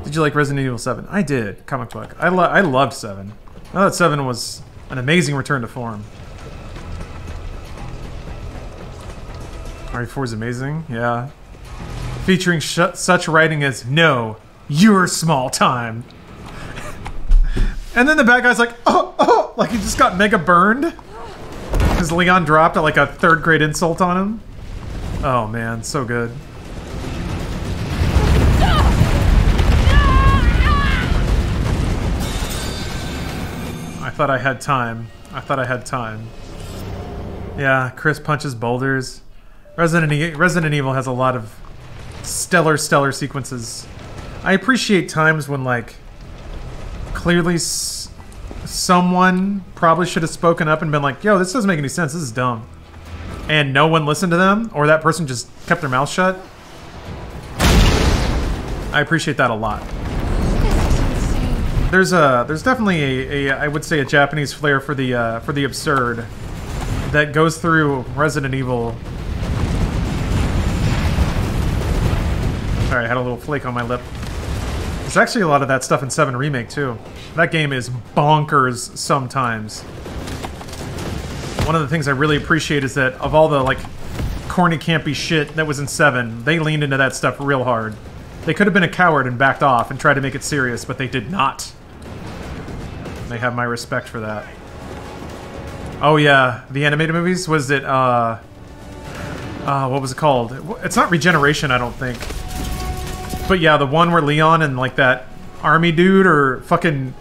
Did you like Resident Evil 7? I did. Comic book. I, lo I loved 7. I thought 7 was an amazing return to form. RE4 is amazing, yeah. Featuring such writing as, No, you're small time. and then the bad guy's like, Oh, oh, like he just got mega burned. Because Leon dropped uh, like a third grade insult on him. Oh man, so good. I thought I had time. I thought I had time. Yeah, Chris punches boulders. Resident, e Resident Evil has a lot of stellar, stellar sequences. I appreciate times when, like, clearly someone probably should have spoken up and been like, yo, this doesn't make any sense. This is dumb. And no one listened to them, or that person just kept their mouth shut. I appreciate that a lot. There's a there's definitely a, a I would say a Japanese flair for the uh, for the absurd that goes through Resident Evil. Sorry, I had a little flake on my lip. There's actually a lot of that stuff in 7 Remake, too. That game is bonkers sometimes. One of the things I really appreciate is that of all the, like, corny, campy shit that was in 7, they leaned into that stuff real hard. They could have been a coward and backed off and tried to make it serious, but they did not. They have my respect for that. Oh yeah, the animated movies? Was it, uh... Uh, what was it called? It's not Regeneration, I don't think. But yeah, the one where Leon and like that army dude are fucking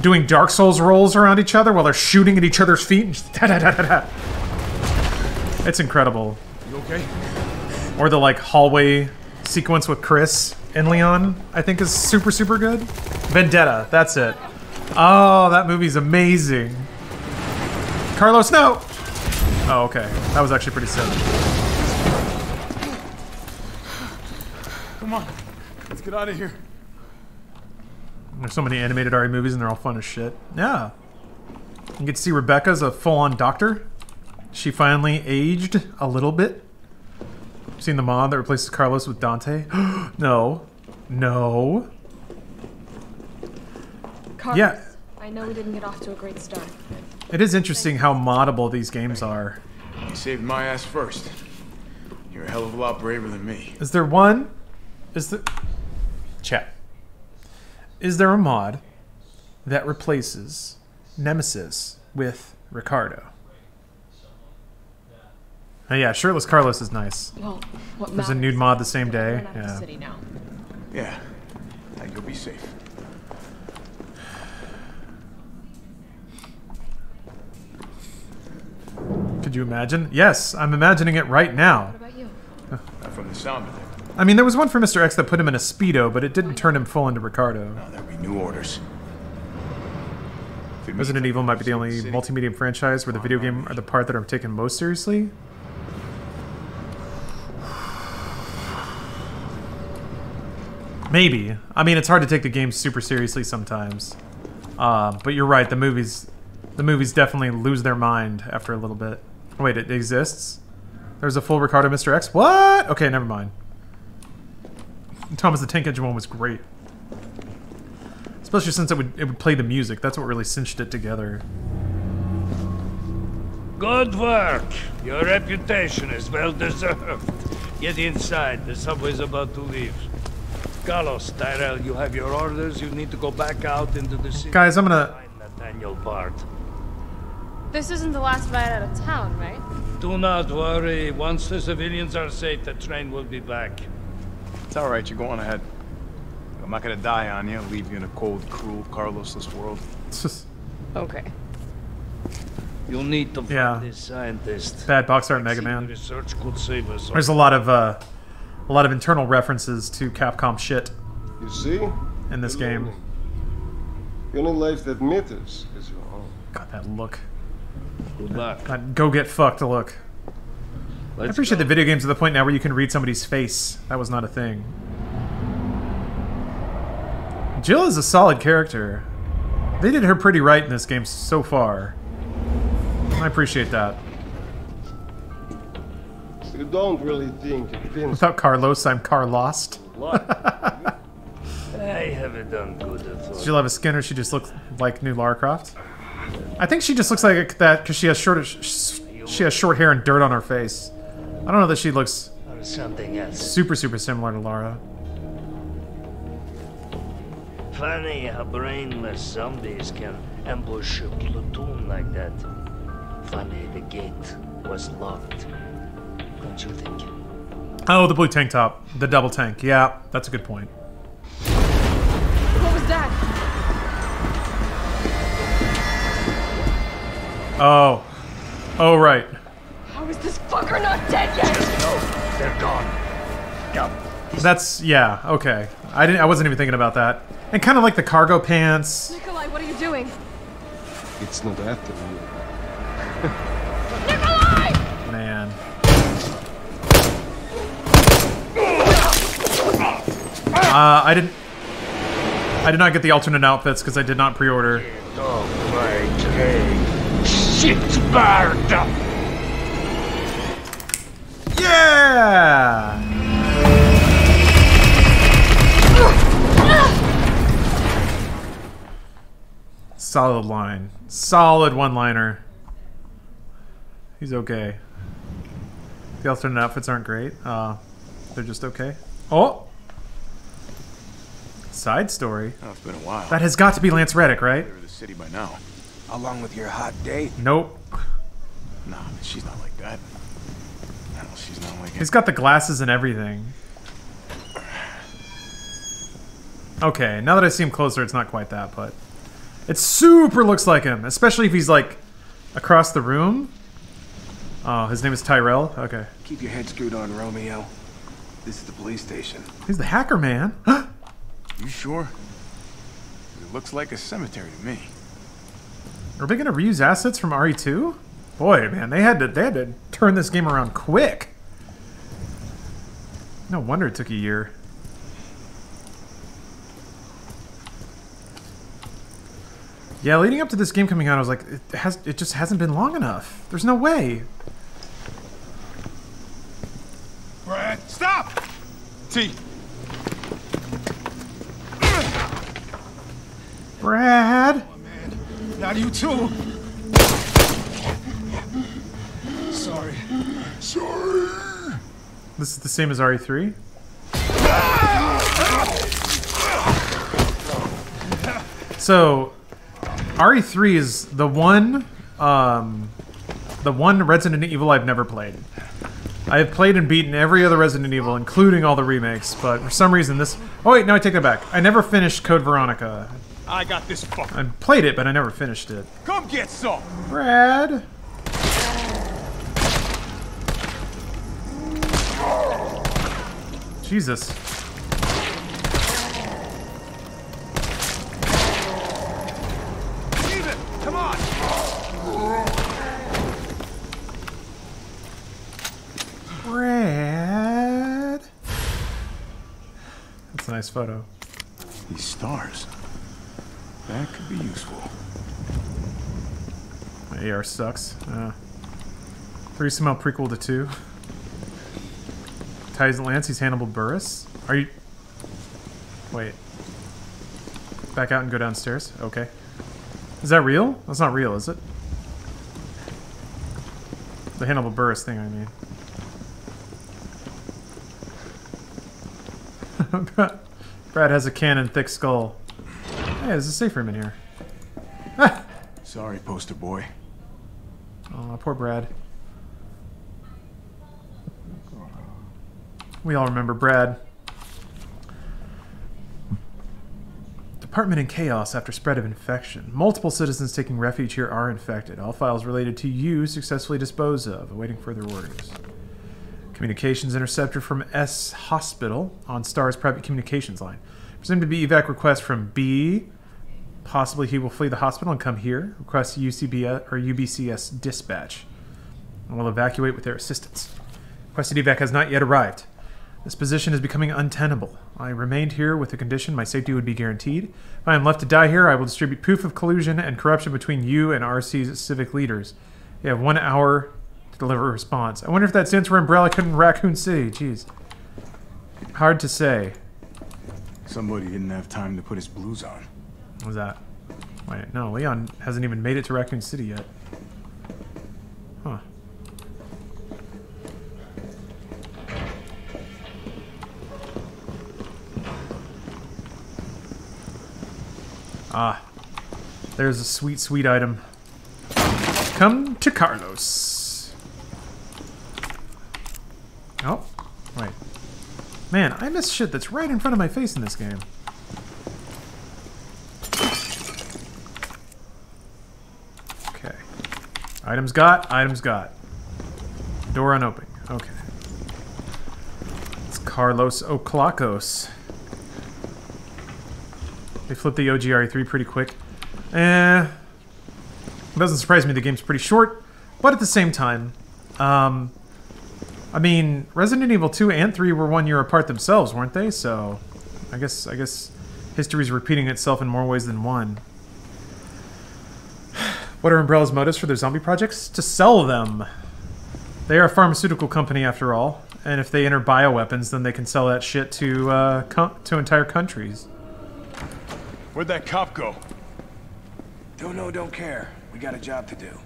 doing Dark Souls rolls around each other while they're shooting at each other's feet. And just da -da -da it's incredible. You okay? Or the like hallway sequence with Chris and Leon, I think is super, super good. Vendetta, that's it. Oh, that movie's amazing. Carlos, no! Oh, okay. That was actually pretty sick. Come on. Let's get out of here. There's so many animated RE movies and they're all fun as shit. Yeah. You get to see Rebecca's a full-on doctor. She finally aged a little bit. Seen the mod that replaces Carlos with Dante? no. No. Carlos, yeah. I know we didn't get off to a great start. It is interesting how moddable these games are. You saved my ass first. You're a hell of a lot braver than me. Is there one? Is there... Chat. Is there a mod that replaces Nemesis with Ricardo? Oh yeah, shirtless Carlos is nice. Well, what There's a nude mod the same day. Yeah. city now. Yeah. Now you'll be safe. Could you imagine? Yes, I'm imagining it right now. What about you? Not from the sound of it. I mean, there was one for Mr. X that put him in a speedo, but it didn't turn him full into Ricardo. Now there'll be new orders. If it means Resident Evil might be the only multimedia franchise where the video game are the part that are taken most seriously. Maybe. I mean, it's hard to take the game super seriously sometimes. Uh, but you're right. The movies, the movies definitely lose their mind after a little bit. Wait, it exists. There's a full Ricardo Mr. X. What? Okay, never mind. Thomas the Tank Engine one was great. Especially since it would it would play the music. That's what really cinched it together. Good work. Your reputation is well deserved. Get inside. The subway's about to leave. Carlos, Tyrell, you have your orders. You need to go back out into the city. Guys, I'm gonna Find Nathaniel Bard. This isn't the last ride out of town, right? Do not worry. Once the civilians are safe, the train will be back. It's all right. You're going ahead. I'm not gonna die on you. Leave you in a cold, cruel, Carlosless world. Okay. You'll need to find Yeah. this scientist. bad box art Mega Man. Research could save us. There's a lot of uh, a lot of internal references to Capcom shit You see? in this You're game. learning. The only life that matters is your own. God, that look. Good luck. That go get fucked look. I Let's appreciate go. the video games to the point now where you can read somebody's face. That was not a thing. Jill is a solid character. They did her pretty right in this game so far. I appreciate that. You don't really think it pins Without Carlos, I'm Carlost. Luck. I haven't done good at all. Jill have a skin or she just looks like new Lara Croft? I think she just looks like that because she has short sh- she has short hair and dirt on her face. I don't know that she looks Or something else. super super similar to Lara. Funny how brainless zombies can ambush a platoon like that. Funny the gate was locked. Don't you think? Oh, the blue tank top, the double tank. Yeah, that's a good point. What was that? Oh, oh right. How is this fucker not dead yet? No, they're gone. Come. That's yeah. Okay, I didn't. I wasn't even thinking about that. And kind of like the cargo pants. Nikolai, what are you doing? It's not after you. Nikolai! Man. Uh, I didn't. I did not get the alternate outfits because I did not pre-order. Oh my day. Shit, Sparta! Yeah. Solid line. Solid one-liner. He's okay. The alternate outfits aren't great. Uh, they're just okay. Oh! Side story. Oh, it's been a while. That has got to be Lance Reddick, right? Clear the city by now. Along with your hot date. Nope. Nah, she's not like that. No, she's not like He's got the glasses and everything. Okay, now that I see him closer, it's not quite that, but it super looks like him, especially if he's like across the room. Oh, his name is Tyrell. Okay, Keep your head screwed on, Romeo. This is the police station. he's the hacker man. You sure? It looks like a cemetery to me. Are they gonna reuse assets from RE2? Boy, man, they had to they had to turn this game around quick. No wonder it took a year. Yeah, leading up to this game coming out, I was like, it has it just hasn't been long enough. There's no way. Brad, stop! T, Brad, oh, not you too. Sorry. Sorry. this is the same as RE3. So, RE3 is the one, um, the one Resident Evil I've never played. I have played and beaten every other Resident Evil, including all the remakes, but for some reason this. Oh wait, no, I take that back. I never finished Code Veronica. I got this fucker. I played it, but I never finished it. Come get some. Brad. Jesus. Leave it. Come on. Brad. That's a nice photo. These stars. That could be useful. My AR sucks. Uh, three smell prequel to two. Ties Lance, he's Hannibal Buress. Are you? Wait. Back out and go downstairs. Okay. Is that real? That's not real, is it? The Hannibal Buress thing, I mean. Brad has a cannon thick skull. Hey, there's a safe room in here. Sorry, poster boy. Oh, poor Brad. We all remember Brad. Department in chaos after spread of infection. Multiple citizens taking refuge here are infected. All files related to you successfully disposed of, awaiting further orders. Communications interceptor from S Hospital on Star's private communications line. Presumed to be evac request from B. Possibly he will flee the hospital and come here. Request UCB or UBCS dispatch. And will evacuate with their assistance. Requested evac has not yet arrived. This position is becoming untenable. I remained here with the condition my safety would be guaranteed. If I am left to die here, I will distribute proof of collusion and corruption between you and RC's civic leaders. You have one hour to deliver a response. I wonder if that stands for Umbrella in Raccoon City. Jeez. Hard to say. Somebody didn't have time to put his blues on. What was that? Wait, no, Leon hasn't even made it to Raccoon City yet. Huh. Ah. There's a sweet, sweet item. Come to Carlos. Oh, wait. Man, I miss shit that's right in front of my face in this game. Okay. Items got, items got. Door unopened. Okay. It's Carlos Oclacos. They flipped the OGRE3 pretty quick. Eh. It doesn't surprise me the game's pretty short, but at the same time, um, I mean, Resident Evil 2 and 3 were one year apart themselves, weren't they? So, I guess I guess history's repeating itself in more ways than one. What are Umbrella's motives for their zombie projects? To sell them. They are a pharmaceutical company after all, and if they enter bioweapons, then they can sell that shit to uh, to entire countries. Where'd that cop go? Don't know, don't care. We got a job to do.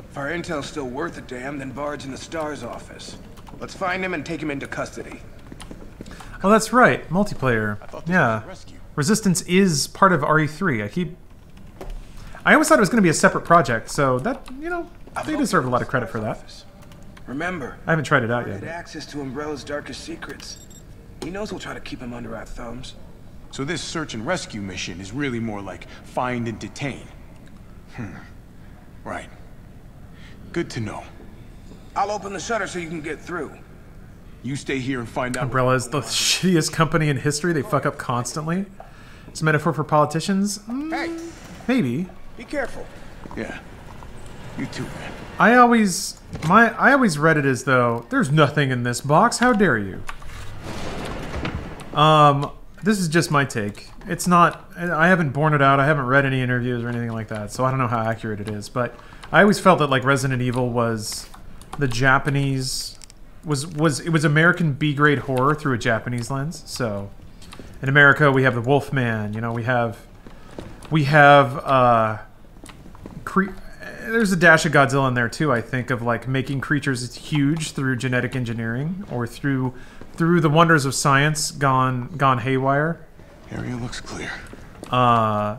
If our intel's still worth a damn, then Bard's in the STARS office. Let's find him and take him into custody. Oh, that's right, multiplayer. thought Yeah. Resistance is part of RE3. I keep. I always thought it was going to be a separate project, so that you know they deserve a lot of credit for that. Remember, I haven't tried it out Bard yet. access to Umbrella's darkest secrets. He knows we'll try to keep him under our thumbs. So this search and rescue mission is really more like find and detain. Hmm. Right. Good to know. I'll open the shutter so you can get through. You stay here and find out. Umbrella is the shittiest company in history. They fuck up constantly. It's a metaphor for politicians? Mm, Hey, maybe. be careful. Yeah. You too, man. I always my I always read it as though there's nothing in this box. How dare you? Um, this is just my take. It's not. I haven't borne it out. I haven't read any interviews or anything like that, so I don't know how accurate it is. But I always felt that like Resident Evil was the Japanese was was it was American B grade horror through a Japanese lens. So in America we have the Wolfman. You know we have we have uh, cre- there's a dash of Godzilla in there too. I think of like making creatures huge through genetic engineering or through through the wonders of science gone gone haywire. Area looks clear. Uh,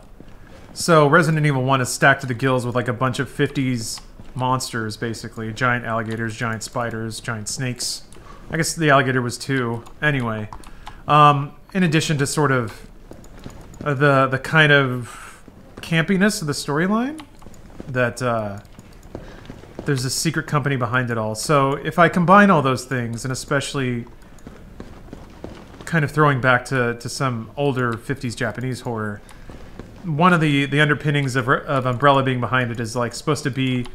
so Resident Evil One is stacked to the gills with like a bunch of '50s monsters, basically giant alligators, giant spiders, giant snakes. I guess the alligator was two. Anyway, um, in addition to sort of uh, the the kind of campiness of the storyline, that uh, there's a secret company behind it all. So if I combine all those things, and especially kind of throwing back to, to some older 50s Japanese horror, one of the, the underpinnings of, of Umbrella being behind it is like supposed to be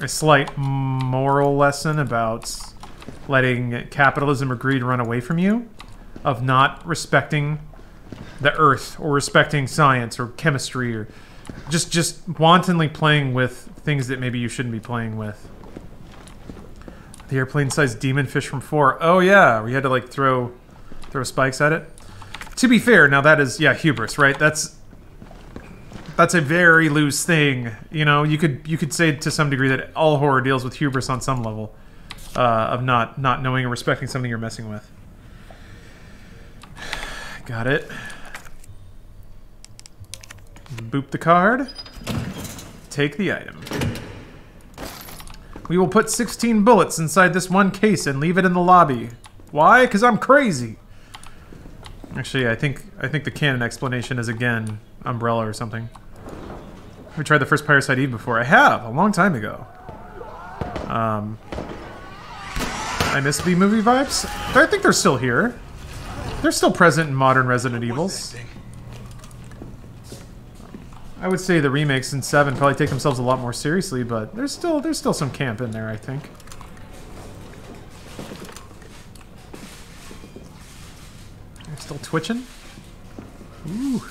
a slight moral lesson about letting capitalism or greed run away from you, of not respecting the earth or respecting science or chemistry or just just wantonly playing with things that maybe you shouldn't be playing with. The airplane-sized demon fish from four. Oh yeah, we had to like throw throw spikes at it. To be fair, now that is yeah hubris, right? That's that's a very loose thing. You know, you could you could say to some degree that all horror deals with hubris on some level uh, of not not knowing and respecting something you're messing with. Got it. Boop the card. Take the item. We will put 16 bullets inside this one case and leave it in the lobby. Why? Because I'm crazy. Actually, I think I think the canon explanation is again Umbrella or something. Have you tried the first Parasite Eve before? I have, a long time ago. Um, I miss B movie vibes. I think they're still here. They're still present in modern Resident Evils. I would say the remakes in seven probably take themselves a lot more seriously, but there's still there's still some camp in there, I think. Twitching. Ooh.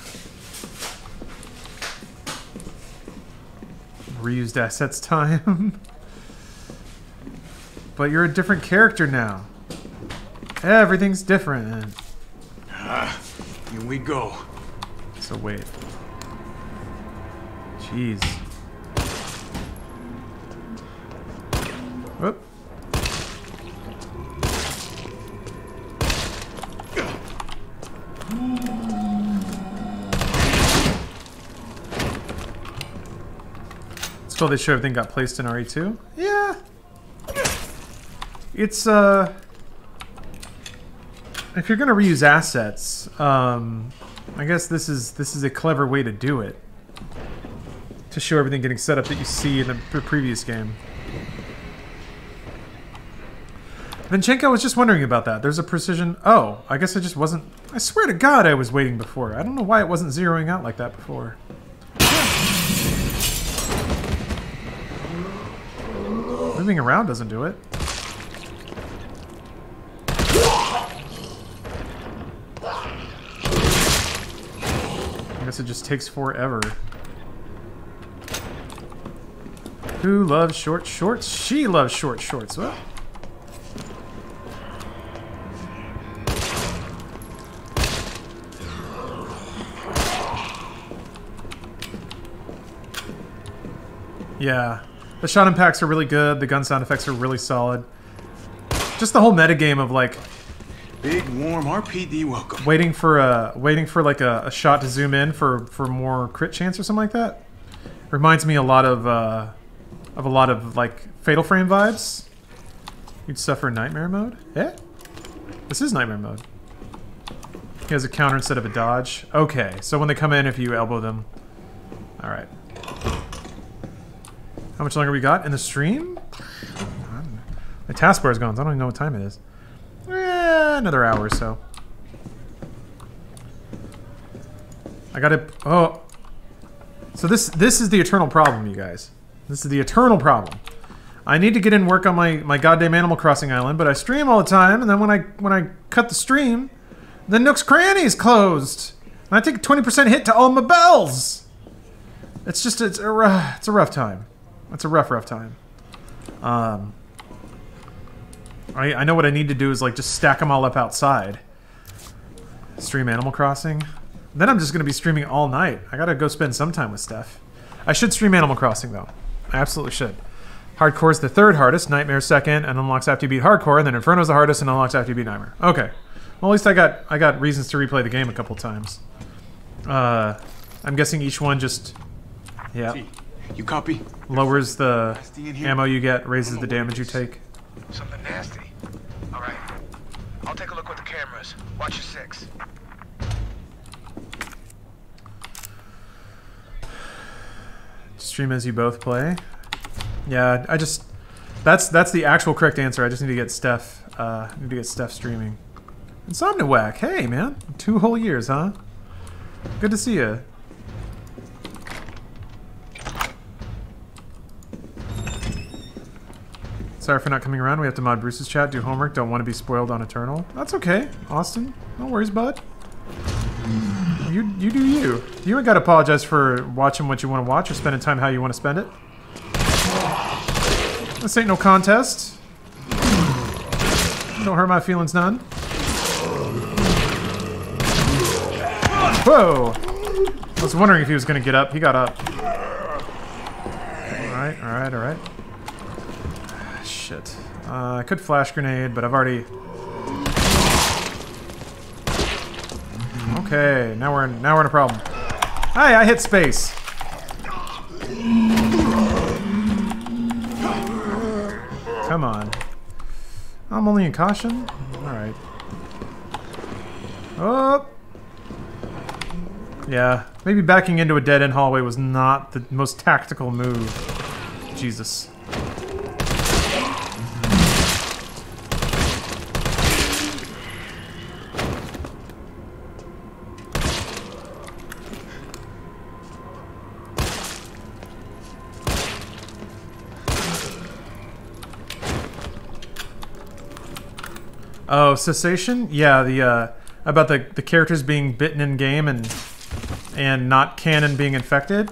Reused assets time. but you're a different character now. Everything's different. Ah, Here we go. So wait. Jeez. Cool they show everything got placed in RE2. Yeah. It's, uh... If you're gonna reuse assets, um... I guess this is this is a clever way to do it. To show everything getting set up that you see in the, the previous game. Vinchenko was just wondering about that. There's a precision... Oh, I guess I just wasn't... I swear to God I was waiting before. I don't know why it wasn't zeroing out like that before. Moving around doesn't do it. I guess it just takes forever. Who loves short shorts? She loves short shorts. What? Yeah. The shot impacts are really good. The gun sound effects are really solid. Just the whole metagame of like Big warm RPD welcome. waiting for a waiting for like a, a shot to zoom in for for more crit chance or something like that reminds me a lot of uh, of a lot of like Fatal Frame vibes. You'd suffer nightmare mode. Yeah, this is nightmare mode. He has a counter instead of a dodge. Okay, so when they come in, if you elbow them. All right. How much longer we got in the stream? My taskbar is gone. So I don't even know what time it is. Eh, another hour or so. I gotta. Oh. So this this is the eternal problem, you guys. This is the eternal problem. I need to get in work on my my goddamn Animal Crossing island, but I stream all the time, and then when I when I cut the stream, the Nook's Cranny is closed, and I take a twenty percent hit to all my bells. It's just it's a it's a rough time. It's a rough rough time. Um. I, I know what I need to do is like just stack them all up outside. Stream Animal Crossing. Then I'm just going to be streaming all night. I got to go spend some time with Steph. I should stream Animal Crossing though. I absolutely should. Hardcore is the third hardest, Nightmare second, and unlocks after you beat Hardcore, and then Inferno's the hardest and unlocks after you beat Nightmare. Okay. Well, at least I got I got reasons to replay the game a couple times. Uh, I'm guessing each one just yeah T, you copy? lowers the Nasty in here. ammo you get, raises the damage you take. Something nasty. All right. I'll take a look with the cameras. Watch your six. Stream as you both play. Yeah, I just that's that's the actual correct answer. I just need to get Steph uh need to get Steph streaming. Insomniac, hey man. Two whole years, huh? Good to see you. Sorry for not coming around. We have to mod Bruce's chat, do homework, don't want to be spoiled on Eternal. That's okay, Austin. No worries, bud. You you do you. You ain't gotta apologize for watching what you want to watch or spending time how you want to spend it. This ain't no contest. Don't hurt my feelings none. Whoa! I was wondering if he was gonna get up. He got up. Alright, alright, alright. Shit. Uh, I could flash grenade, but I've already Okay, now we're in, now we're in a problem. Hey, I hit space. Come on. I'm only in caution. All right. Oh. Yeah, maybe backing into a dead-end hallway was not the most tactical move. Jesus. Oh, cessation? Yeah, the uh, about the the characters being bitten in game and and not canon being infected.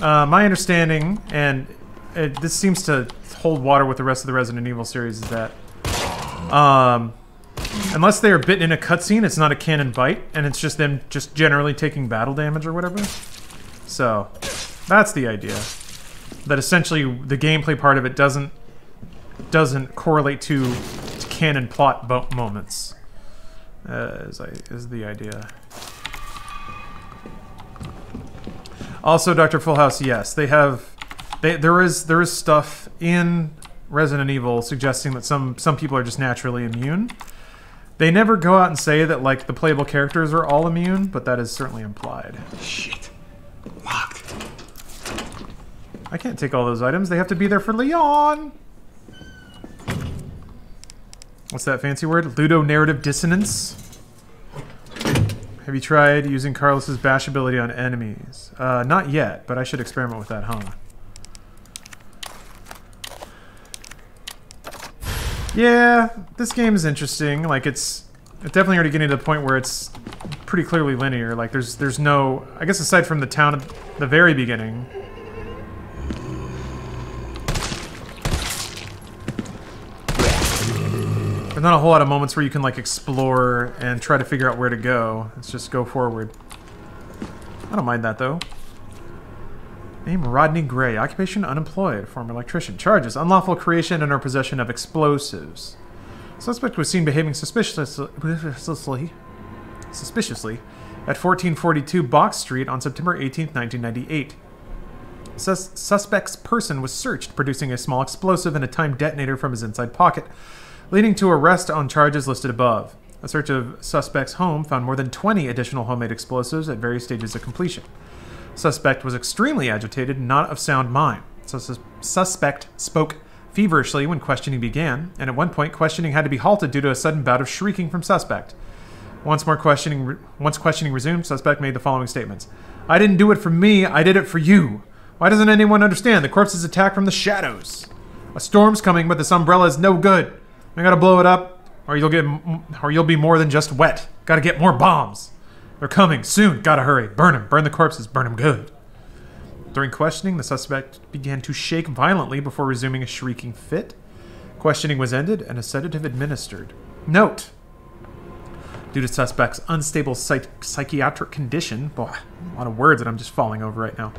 Uh, my understanding, and it, this seems to hold water with the rest of the Resident Evil series, is that um, unless they are bitten in a cutscene, it's not a canon bite, and it's just them just generally taking battle damage or whatever. So that's the idea. That essentially the gameplay part of it doesn't doesn't correlate to canon plot bo- moments. Uh, is, I, is the idea. Also, Doctor Fullhouse, yes, they have. They, there is there is stuff in Resident Evil suggesting that some some people are just naturally immune. They never go out and say that like the playable characters are all immune, but that is certainly implied. Shit. Locked. I can't take all those items. They have to be there for Leon. What's that fancy word? Ludonarrative dissonance. Have you tried using Carlos's bash ability on enemies? Uh, not yet, but I should experiment with that, huh? Yeah, this game is interesting. Like it's, it's definitely already getting to the point where it's pretty clearly linear. Like there's there's no, I guess aside from the town at the very beginning, There's not a whole lot of moments where you can like explore and try to figure out where to go. It's just go forward. I don't mind that though. Name Rodney Gray. Occupation unemployed. Former electrician. Charges unlawful creation and or possession of explosives. Suspect was seen behaving suspiciously, suspiciously at 1442 Box Street on September 18, 1998. Sus- suspect's person was searched, producing a small explosive and a timed detonator from his inside pocket leading to arrest on charges listed above. A search of suspect's home found more than 20 additional homemade explosives at various stages of completion. Suspect was extremely agitated, not of sound mind. Sus- suspect spoke feverishly when questioning began, and at one point questioning had to be halted due to a sudden bout of shrieking from suspect. Once more questioning, re- once questioning resumed, suspect made the following statements: "I didn't do it for me. I did it for you. Why doesn't anyone understand? The corpse is attacked from the shadows. A storm's coming, but this umbrella is no good. I gotta blow it up, or you'll get, or you'll be more than just wet. Gotta get more bombs. They're coming soon. Gotta hurry. Burn them. Burn the corpses. Burn them good." During questioning, the suspect began to shake violently before resuming a shrieking fit. Questioning was ended and a sedative administered. Note: Due to suspect's unstable psych- psychiatric condition, boy, a lot of words that I'm just falling over right now.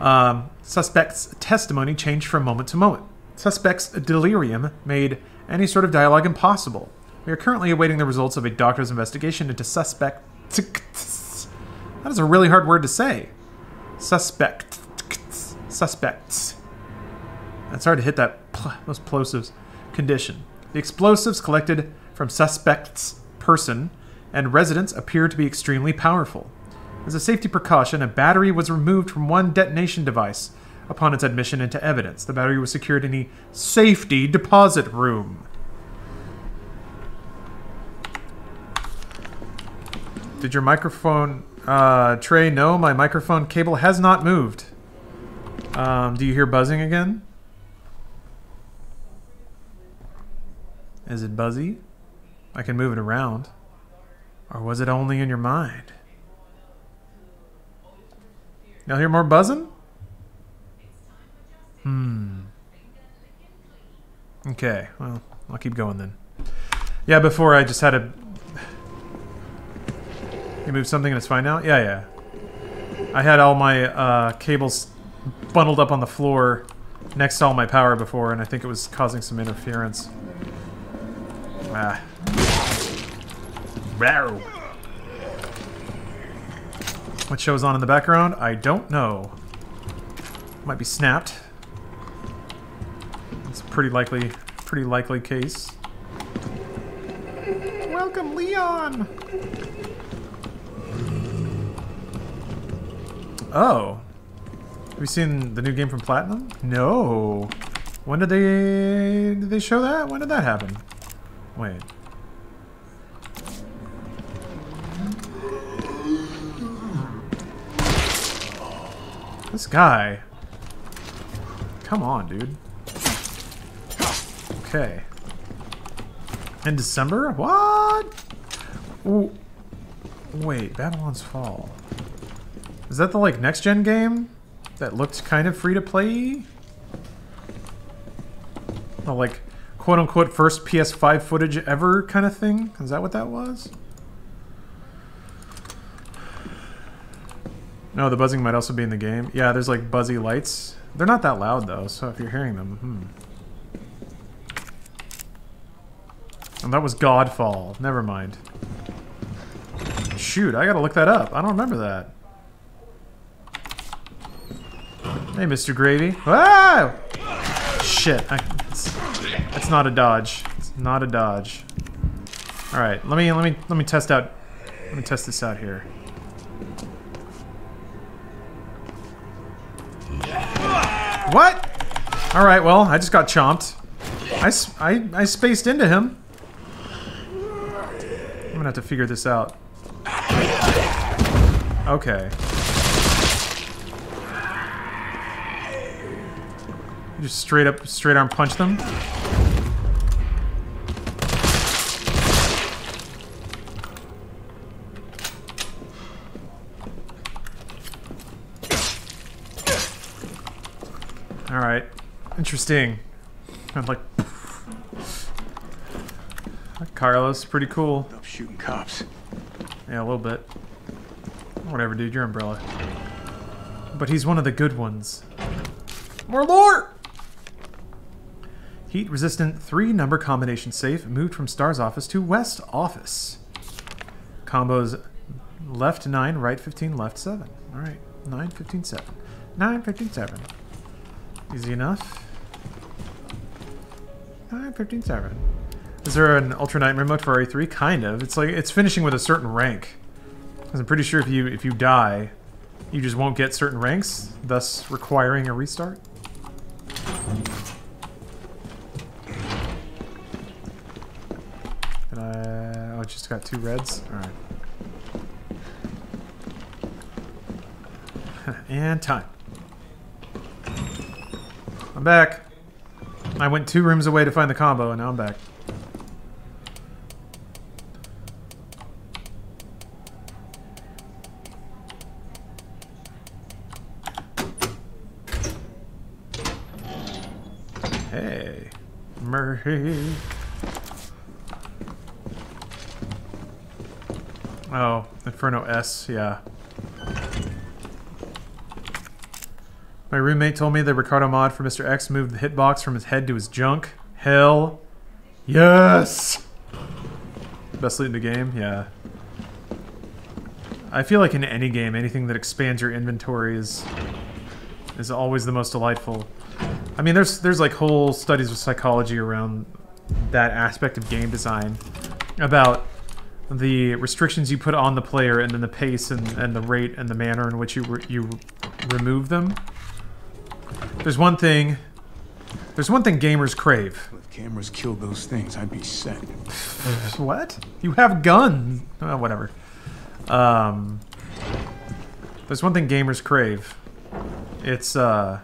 Um, suspect's testimony changed from moment to moment. Suspect's delirium made any sort of dialogue impossible. We are currently awaiting the results of a doctor's investigation into suspect. That is a really hard word to say. Suspect. Suspects. It's hard to hit that pl- plosives condition. The explosives collected from suspect's person and residents appear to be extremely powerful. As a safety precaution, a battery was removed from one detonation device upon its admission into evidence. The battery was secured in the safety deposit room. Did your microphone, uh, Trey? No, my microphone cable has not moved. Um, do you hear buzzing again? Is it buzzy? I can move it around. Or was it only in your mind? Y'all hear more buzzing? Hmm. Okay, well, I'll keep going then. Yeah, before I just had a... You moved something and it's fine now? Yeah, yeah. I had all my uh, cables bundled up on the floor next to all my power before, and I think it was causing some interference. Ah. Rawr. What show's on in the background? I don't know. Might be snapped. Pretty likely, pretty likely case. Welcome, Leon. Oh, have you seen the new game from Platinum? No. When did they did they show that? When did that happen? Wait. This guy. Come on, dude. Okay. In December? What? Ooh. Wait, Babylon's Fall. Is that the like next gen game that looked kind of free to play? The like quote unquote first PS5 footage ever kind of thing? Is that what that was? No, the buzzing might also be in the game. Yeah, there's like buzzy lights. They're not that loud though, so if you're hearing them, hmm. And that was Godfall. Never mind. Shoot, I gotta look that up. I don't remember that. Hey, Mr. Gravy. Wow! Shit. I, it's, it's not a dodge. It's not a dodge. All right, let me let me let me test out. Let me test this out here. What? All right, well, I just got chomped. I, I, I spaced into him. Gonna have to figure this out. Okay. Just straight up, straight arm punch them? Alright. Interesting. I'm like... Carlos, pretty cool. Stop shooting cops. Yeah, a little bit. Whatever, dude, your umbrella. But he's one of the good ones. More lore! Heat resistant three number combination safe moved from Star's office to West office. Combos left 9, right 15, left 7. Alright, 9, 15, 7. 9, 15, 7. Easy enough. 9, 15, 7. Is there an Ultra Nightmare mode for RE3? Kind of. It's like it's finishing with a certain rank. Because I'm pretty sure if you if you die, you just won't get certain ranks, thus requiring a restart. I? Oh, it just got two reds. All right. and time. I'm back. I went two rooms away to find the combo, and now I'm back. Hey, Murray. Oh, Inferno S, yeah. My roommate told me the Ricardo mod for Mr. X moved the hitbox from his head to his junk. Hell yes! Best loot in the game? Yeah. I feel like in any game, anything that expands your inventory is is always the most delightful. I mean, there's there's like whole studies of psychology around that aspect of game design about the restrictions you put on the player and then the pace and, and the rate and the manner in which you re you remove them. There's one thing. There's one thing gamers crave. If cameras killed those things, I'd be set. What? You have guns. Oh, whatever. Um, there's one thing gamers crave. It's uh,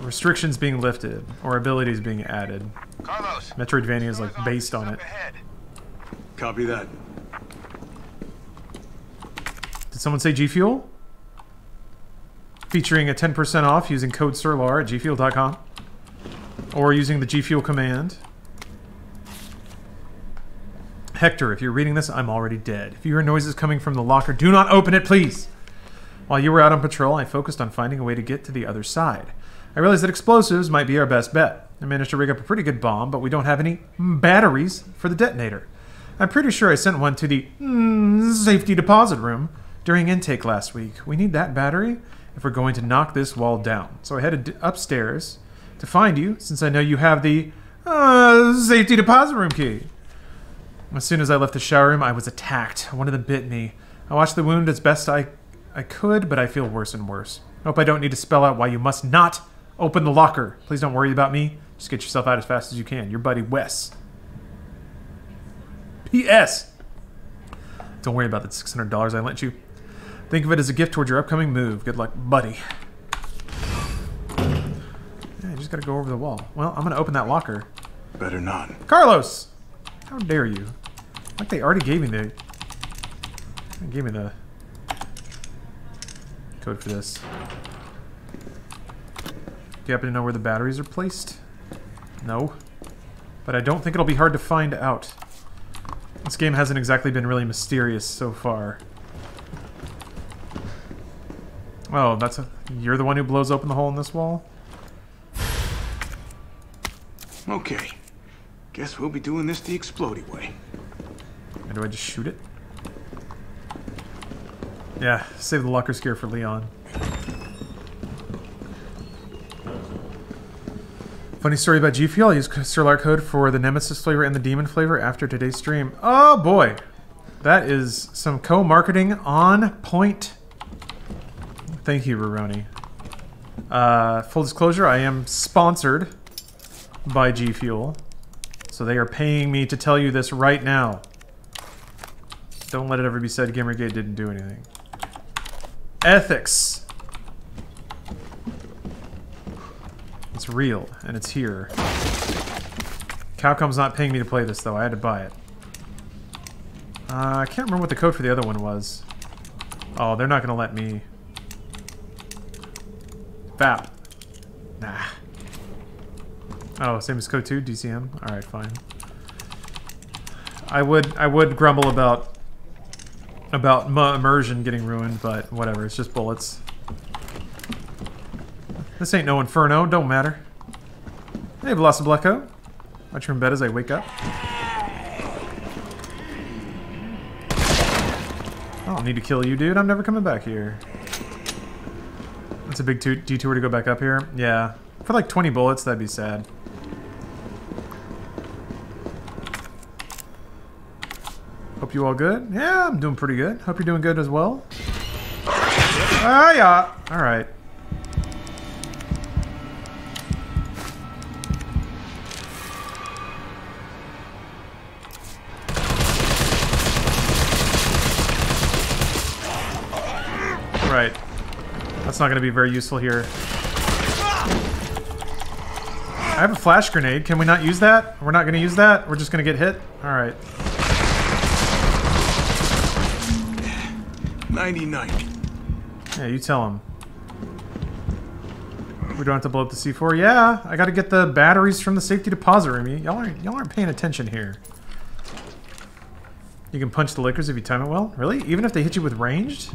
restrictions being lifted or abilities being added. Carlos. Metroidvania is like based on it. Copy that. Did someone say G Fuel? Featuring a 10% off using code SIRLARR at gfuel.com. Or using the G Fuel command. Hector, if you're reading this, I'm already dead. If you hear noises coming from the locker, do not open it, please! While you were out on patrol, I focused on finding a way to get to the other side. I realized that explosives might be our best bet. I managed to rig up a pretty good bomb, but we don't have any batteries for the detonator. I'm pretty sure I sent one to the mm, safety deposit room during intake last week. We need that battery if we're going to knock this wall down. So I headed upstairs to find you, since I know you have the uh, safety deposit room key. As soon as I left the shower room, I was attacked. One of them bit me. I washed the wound as best I, I could, but I feel worse and worse. Hope I don't need to spell out why you must not open the locker. Please don't worry about me. Just get yourself out as fast as you can. Your buddy Wes. P.S. Don't worry about the $600 I lent you. Think of it as a gift toward your upcoming move. Good luck, buddy. Yeah, you just gotta go over the wall. Well, I'm gonna open that locker. Better not. Carlos! How dare you? Like they already gave me the... they Gave me the... Code for this. Do you happen to know where the batteries are placed? No. But I don't think it'll be hard to find out. This game hasn't exactly been really mysterious so far. Oh, that's a... You're the one who blows open the hole in this wall? Okay. Guess we'll be doing this the explodey way. Or do I just shoot it? Yeah, save the locker scare for Leon. Funny story about G Fuel. I used SirLarr code for the Nemesis flavor and the Demon flavor after today's stream. Oh boy, that is some co-marketing on point. Thank you, Roroni. Uh, full disclosure, I am sponsored by G Fuel, so they are paying me to tell you this right now. Don't let it ever be said Gamergate didn't do anything. Ethics. It's real, and it's here. Capcom's not paying me to play this, though. I had to buy it. Uh, I can't remember what the code for the other one was. Oh, they're not going to let me... VAP. Nah. Oh, same as code 2, DCM? Alright, fine. I would I would grumble about about immersion getting ruined, but whatever, it's just bullets. This ain't no inferno, don't matter. Hey, Velocibleco. Watch you in bed as I wake up. I don't need to kill you, dude. I'm never coming back here. That's a big detour to go back up here. Yeah. For like 20 bullets, that'd be sad. Hope you all good? Yeah, I'm doing pretty good. Hope you're doing good as well. Ah, yeah. All right. Right. That's not going to be very useful here. I have a flash grenade. Can we not use that? We're not going to use that? We're just going to get hit? Alright. 99. Yeah, you tell him. We don't have to blow up the C4? Yeah, I gotta get the batteries from the safety deposit room. Y'all aren't, y'all aren't paying attention here. You can punch the lickers if you time it well? Really? Even if they hit you with ranged?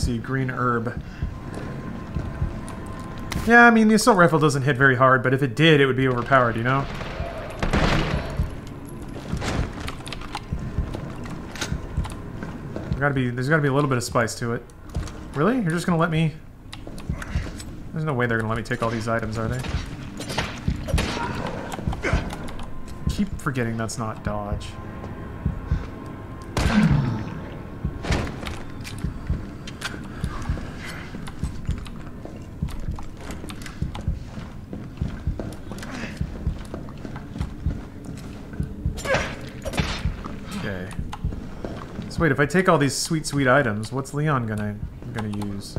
See green herb. Yeah, I mean, the assault rifle doesn't hit very hard, but if it did, it would be overpowered, you know? There gotta be, there's gotta be a little bit of spice to it. Really? You're just gonna let me... There's no way they're gonna let me take all these items, are they? Keep forgetting that's not dodge. Okay. So wait, if I take all these sweet, sweet items, what's Leon gonna gonna use?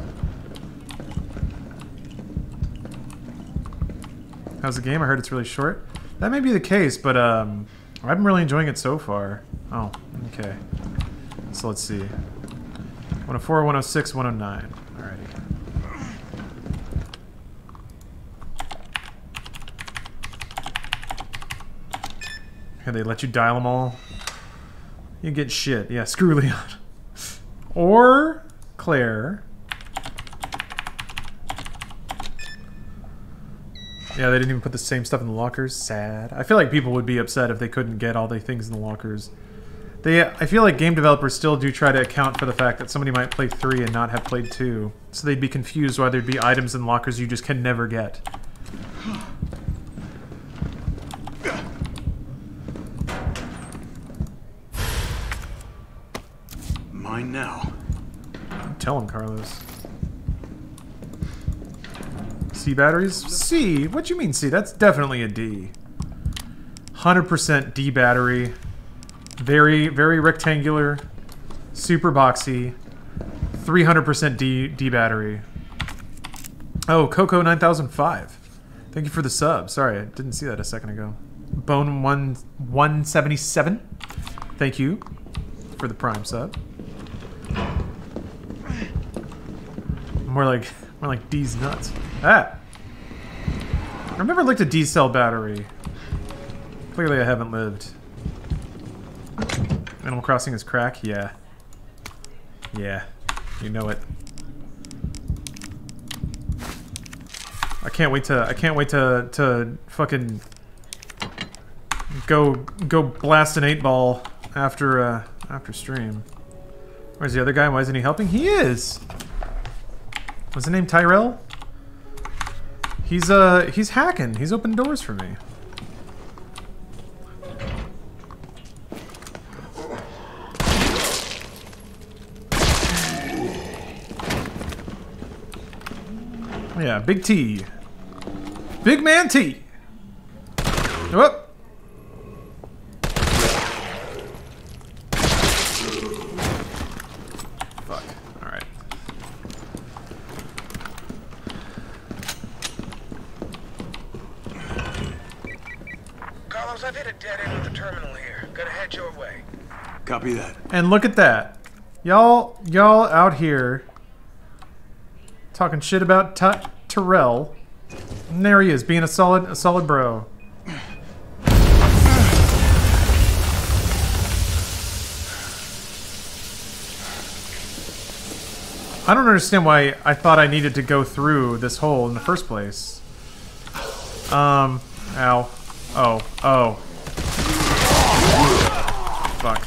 How's the game? I heard it's really short. That may be the case, but um, I'm really enjoying it so far. Oh, okay. So let's see. 104, 106, 109. Alrighty. Can they let you dial them all? You get shit. Yeah, screw Leon. or Claire. Yeah, they didn't even put the same stuff in the lockers. Sad. I feel like people would be upset if they couldn't get all the things in the lockers. They, I feel like game developers still do try to account for the fact that somebody might play 3 and not have played 2. So they'd be confused why there'd be items in lockers you just can never get. Now. Tell him, Carlos. C batteries? C? What you mean C? That's definitely a D. 100% D battery. Very, very rectangular. Super boxy. 300% D, D battery. Oh, Coco nine thousand five. Thank you for the sub. Sorry, I didn't see that a second ago. Bone one one seventy seven. Thank you for the prime sub. More like more like D's nuts. Ah. I've never looked at D cell battery. Clearly, I haven't lived. Animal Crossing is crack. Yeah. Yeah. You know it. I can't wait to I can't wait to to fucking go go blast an eight ball after uh after stream. Where's the other guy? Why isn't he helping? He is. What's his name? Tyrell? He's uh he's hacking. He's opened doors for me. Yeah, Big T. Big Man T. Whoop. Hit a dead end with the terminal here. Gotta head your way. Copy that. And look at that. Y'all y'all out here talking shit about Ty Terrell. And there he is, being a solid a solid bro. I don't understand why I thought I needed to go through this hole in the first place. Um, ow. Oh, oh. Fuck.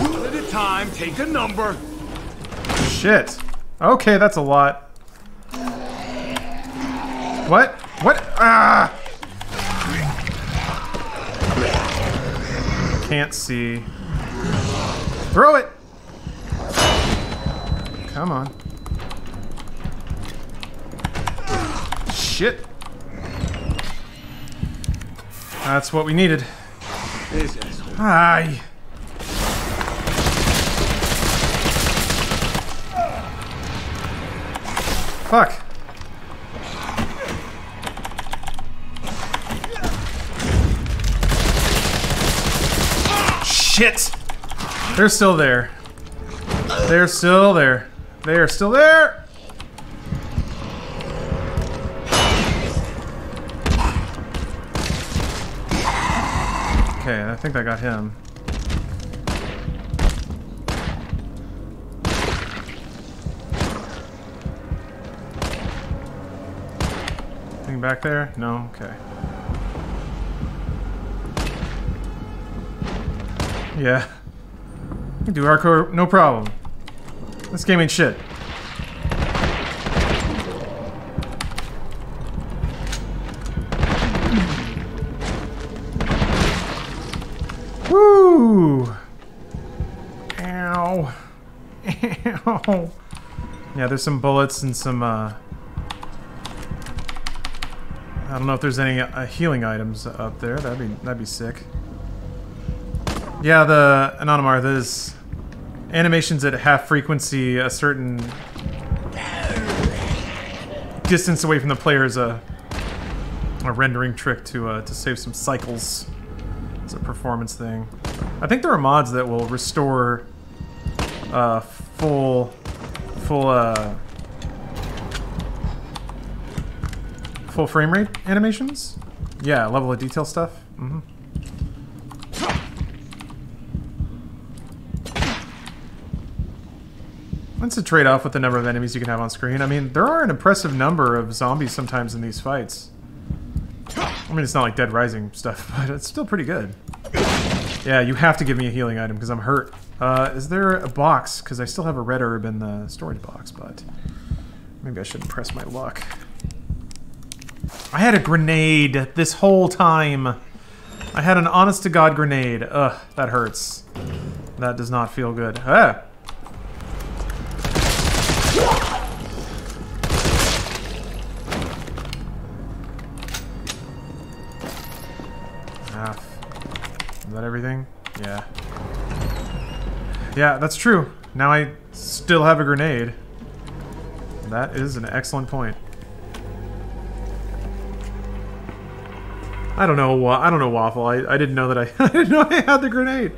One at a time, take a number. Shit. Okay, that's a lot. What? What? Ah! Can't see. Throw it! Come on. Shit. That's what we needed. Hi. Fuck. Shit. They're still there. They're still there. They are still there. Think I got him. Anything back there? No? Okay. Yeah. Do hardcore, no problem. This game ain't shit. Yeah, there's some bullets and some, uh... I don't know if there's any uh, healing items up there. That'd be that'd be sick. Yeah, the Anonymar, there's animations at half frequency, a certain distance away from the player is a, a rendering trick to uh, to save some cycles. It's a performance thing. I think there are mods that will restore uh, full full uh, full frame rate animations. Yeah, level of detail stuff. Mm-hmm. That's a trade-off with the number of enemies you can have on screen. I mean, there are an impressive number of zombies sometimes in these fights. I mean, it's not like Dead Rising stuff, but it's still pretty good. Yeah, you have to give me a healing item because I'm hurt. Uh, is there a box? Because I still have a red herb in the storage box, but maybe I shouldn't press my luck. I had a grenade this whole time. I had an honest-to-God grenade. Ugh, that hurts. That does not feel good. Ah! Everything? Yeah. Yeah, that's true. Now I still have a grenade. That is an excellent point. I don't know. I don't know waffle. I, I didn't know that I I didn't know I had the grenade.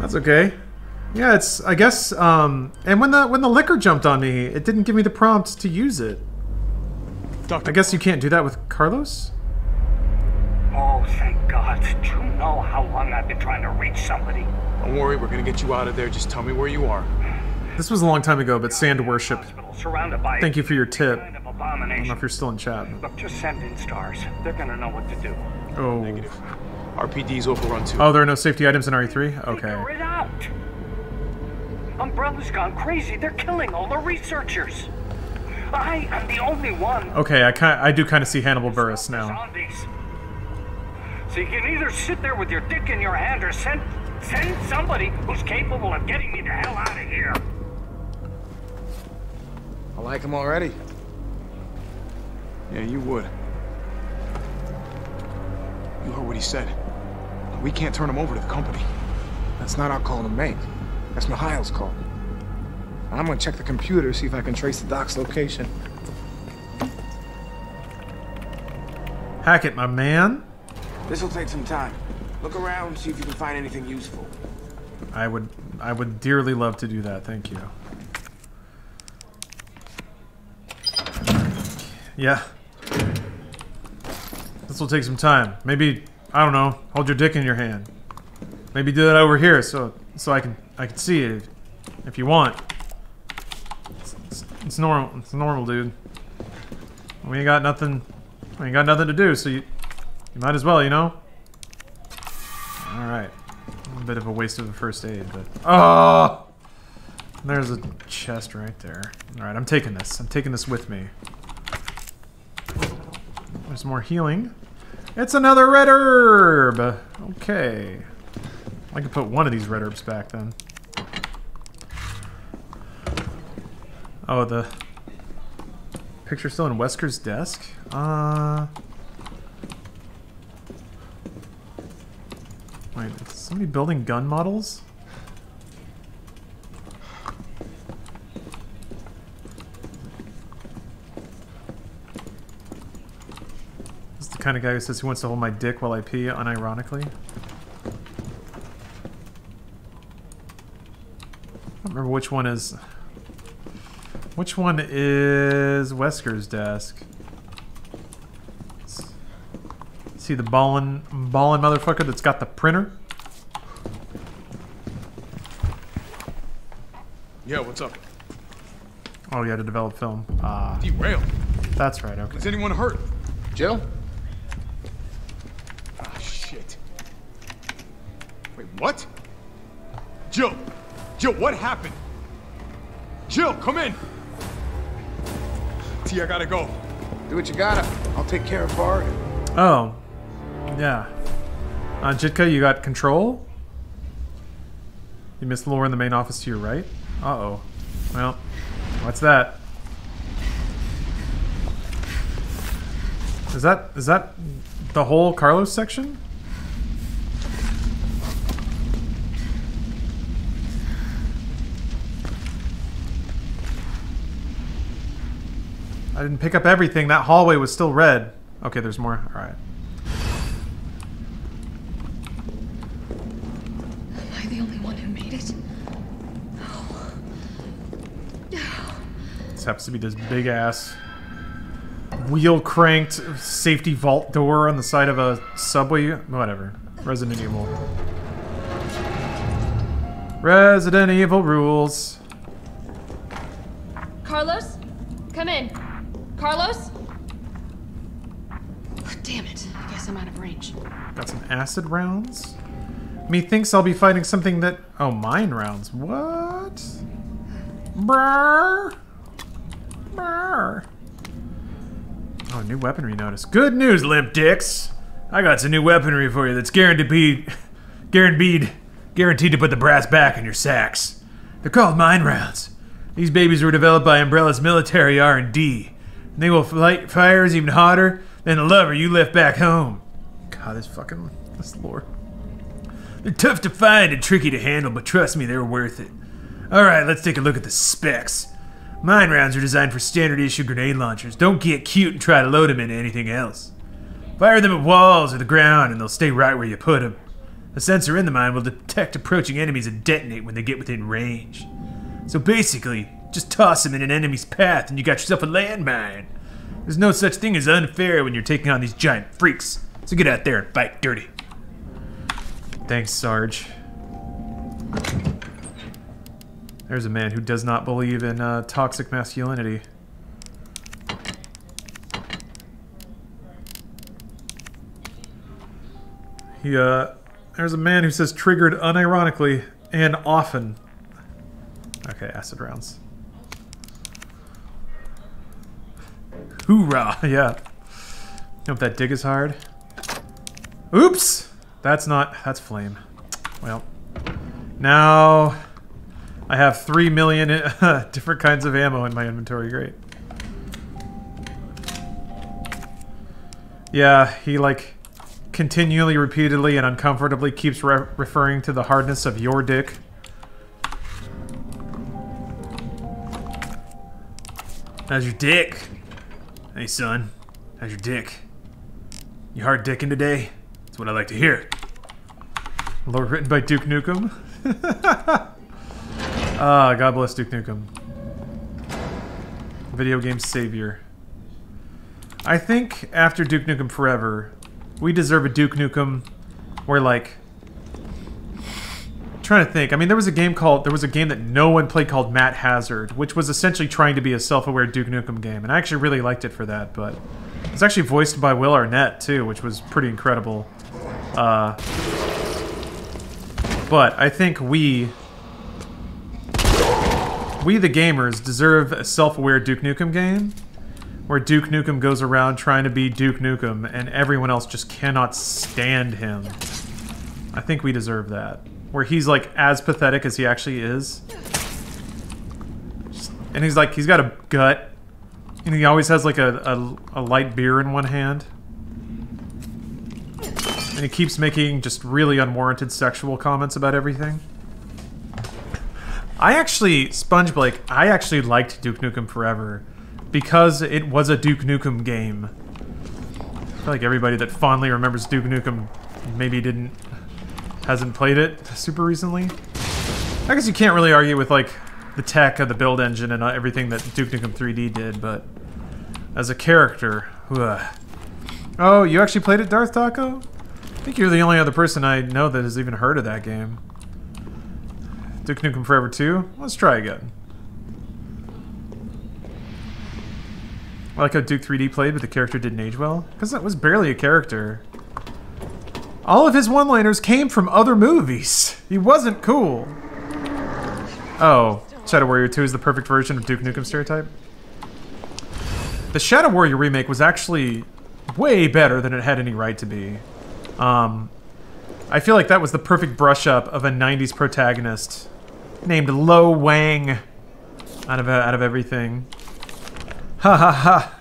That's okay. Yeah, it's I guess. Um, and when the when the licker jumped on me, it didn't give me the prompt to use it. Doctor, I guess you can't do that with Carlos. Oh, thank God. Do you know how long I've been trying to reach somebody? don't worry, we're gonna get you out of there. Just tell me where you are. This was a long time ago, but Sand Worship. Hospital surrounded by Thank you for your tip. kind of I don't know if you're still in chat. Look, just send in stars. They're gonna know what to do. Oh. Negative. RPD's overrun too. Oh, there are no safety items in RE3? Okay. Figure Okay. it out. Umbrella's gone crazy. They're killing all the researchers. I am the only one. Okay, I kind I do kind of see Hannibal Buress now. Zombies. So you can either sit there with your dick in your hand or send send somebody who's capable of getting me the hell out of here. I like him already. Yeah, you would. You heard what he said. We can't turn him over to the company. That's not our call to make. That's Mikhail's call. I'm gonna check the computer, to see if I can trace the doc's location. Hack it, my man. This'll take some time. Look around, see if you can find anything useful. I would I would dearly love to do that. Thank you. Yeah. This will take some time. Maybe I don't know. Hold your dick in your hand. Maybe do that over here so so I can I can see it if you want. It's, it's, it's normal. It's normal, dude. We ain't got nothing. We ain't got nothing to do, so you you might as well, you know. All right. A bit of a waste of a first aid, but oh, there's a chest right there. All right, I'm taking this. I'm taking this with me. There's more healing. It's another red herb. Okay, I can put one of these red herbs back then. Oh, the picture still in Wesker's desk. Uh. Wait, is somebody building gun models? This is the kind of guy who says he wants to hold my dick while I pee, unironically. I don't remember which one is... Which one is Wesker's desk? See the ballin' ballin' motherfucker that's got the printer? Yeah, what's up? Oh, yeah, to develop film. Ah, Derailed. that's right. Okay. Is anyone hurt? Jill? Ah, shit. Wait, what? Jill! Jill, what happened? Jill, come in! T, I gotta go. Do what you gotta. I'll take care of Bart. Oh, yeah. Uh, Jitka, you got control. You missed Laura in the main office to your right. Uh oh. Well, what's that? Is that is that the whole Carlos section? I didn't pick up everything. That hallway was still red. Okay, there's more. All right. Am I the only one who made it? This happens to be this big ass wheel cranked safety vault door on the side of a subway. Whatever. Resident Evil. Resident Evil rules. Carlos? Come in. Carlos? Damn it. I guess I'm out of range. Got some acid rounds. Methinks I'll be fighting something that. Oh, mine rounds. What? Brr. Oh, new weaponry notice. Good news, limp dicks. I got some new weaponry for you that's guaranteed guaranteed, guaranteed to put the brass back in your sacks. They're called mine rounds. These babies were developed by Umbrella's military R&D. And they will light fires even hotter than the lover you left back home. God, this fucking this lore. They're tough to find and tricky to handle, but trust me, they're worth it. Alright, let's take a look at the specs. Mine rounds are designed for standard issue grenade launchers. Don't get cute and try to load them into anything else. Fire them at walls or the ground and they'll stay right where you put them. A sensor in the mine will detect approaching enemies and detonate when they get within range. So basically, just toss them in an enemy's path and you got yourself a landmine. There's no such thing as unfair when you're taking on these giant freaks. So get out there and fight dirty. Thanks, Sarge. There's a man who does not believe in uh, toxic masculinity. He, uh, there's a man who says triggered unironically and often. Okay, acid rounds. Hoorah! Yeah. Hope that dig is hard. Oops! That's not... That's flame. Well. Now... I have three million uh, different kinds of ammo in my inventory. Great. Yeah, he like continually, repeatedly, and uncomfortably keeps re referring to the hardness of your dick. How's your dick? Hey, son. How's your dick? You hard dicking today? That's what I like to hear. Lord written by Duke Nukem. Ah, God bless Duke Nukem. Video game savior. I think after Duke Nukem Forever, we deserve a Duke Nukem where like I'm trying to think. I mean, there was a game called there was a game that no one played called Matt Hazard, which was essentially trying to be a self-aware Duke Nukem game, and I actually really liked it for that. But it's actually voiced by Will Arnett too, which was pretty incredible. Uh, but I think we we the gamers deserve a self-aware Duke Nukem game where Duke Nukem goes around trying to be Duke Nukem and everyone else just cannot stand him. I think we deserve that. Where he's like as pathetic as he actually is. And he's like, he's got a gut. And he always has like a, a, a light beer in one hand. And he keeps making just really unwarranted sexual comments about everything. I actually, Sponge Blake, I actually liked Duke Nukem Forever because it was a Duke Nukem game. I feel like everybody that fondly remembers Duke Nukem maybe didn't, hasn't played it super recently. I guess you can't really argue with like the tech of the build engine and uh, everything that Duke Nukem 3D did, but as a character, ugh. Oh, you actually played it, Darth Taco? I think you're the only other person I know that has even heard of that game. Duke Nukem Forever 2? Let's try again. I like how Duke 3D played, but the character didn't age well. Because that was barely a character. All of his one-liners came from other movies. He wasn't cool. Oh, Shadow Warrior 2 is the perfect version of Duke Nukem stereotype? The Shadow Warrior remake was actually way better than it had any right to be. Um, I feel like that was the perfect brush up of a 90s protagonist named Lo Wang out of out of everything. Ha ha ha.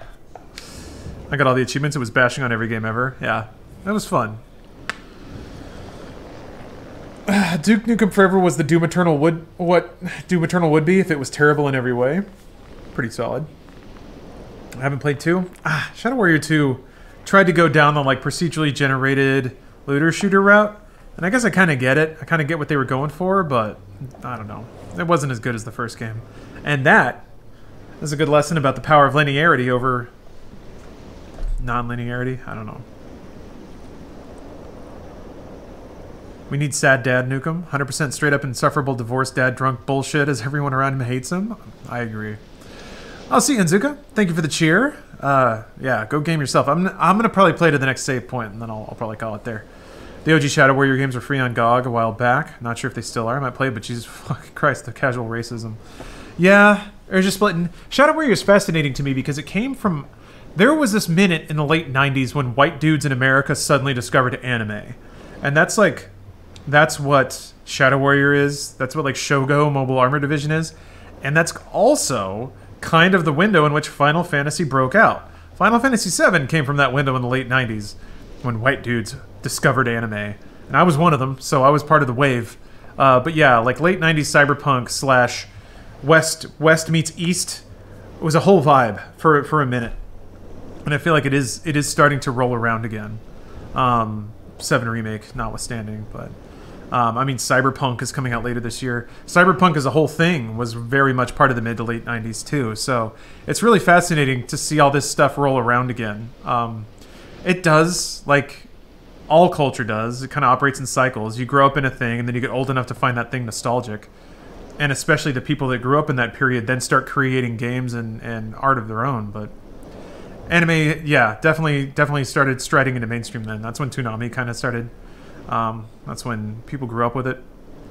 I got all the achievements. It was bashing on every game ever. Yeah, that was fun. Duke Nukem Forever was the Doom Eternal would what Doom Eternal would be if it was terrible in every way. Pretty solid. I haven't played two. Ah, Shadow Warrior 2 tried to go down the like procedurally generated looter shooter route. And I guess I kind of get it. I kind of get what they were going for, but I don't know. It wasn't as good as the first game. And that is a good lesson about the power of linearity over non-linearity. I don't know. We need sad dad Nukem. 100% straight up insufferable divorced dad drunk bullshit as everyone around him hates him. I agree. I'll see you, Inzuka. Thank you for the cheer. Uh, yeah, go game yourself. I'm, I'm going to probably play to the next save point, and then I'll, I'll probably call it there. The OG Shadow Warrior games were free on GOG a while back. Not sure if they still are. I might play, but Jesus fucking Christ, the casual racism. Yeah, or just splitting. Shadow Warrior is fascinating to me because it came from. There was this minute in the late 90s when white dudes in America suddenly discovered anime. And that's like. That's what Shadow Warrior is. That's what like Shogo Mobile Armor Division is. And that's also kind of the window in which Final Fantasy broke out. Final Fantasy VII came from that window in the late 90s when white dudes discovered anime. and I was one of them, so I was part of the wave. Uh, but yeah, like late '90s cyberpunk slash West West meets East was a whole vibe for for a minute, and I feel like it is it is starting to roll around again. Um, Seven remake notwithstanding, but um, I mean, Cyberpunk is coming out later this year. Cyberpunk as a whole thing was very much part of the mid to late '90s too, so it's really fascinating to see all this stuff roll around again. Um, it does like all culture does. It kind of operates in cycles. You grow up in a thing, and then you get old enough to find that thing nostalgic. And especially the people that grew up in that period then start creating games and, and art of their own. But anime, yeah, definitely definitely started striding into mainstream then. That's when Toonami kind of started. Um, that's when people grew up with it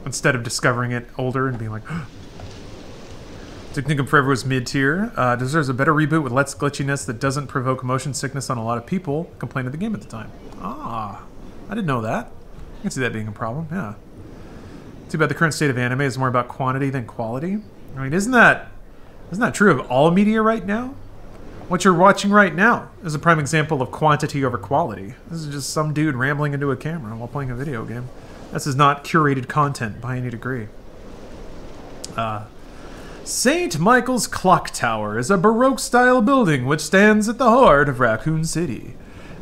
instead of discovering it older and being like, Nukem Forever was mid tier. Uh, deserves a better reboot with less glitchiness that doesn't provoke motion sickness on a lot of people. Complained of the game at the time. Ah, I didn't know that. I can see that being a problem. Yeah. Too bad the current state of anime is more about quantity than quality. I mean, isn't that isn't that true of all media right now? What you're watching right now is a prime example of quantity over quality. This is just some dude rambling into a camera while playing a video game. This is not curated content by any degree. Uh, St. Michael's Clock Tower is a Baroque style building which stands at the heart of Raccoon City.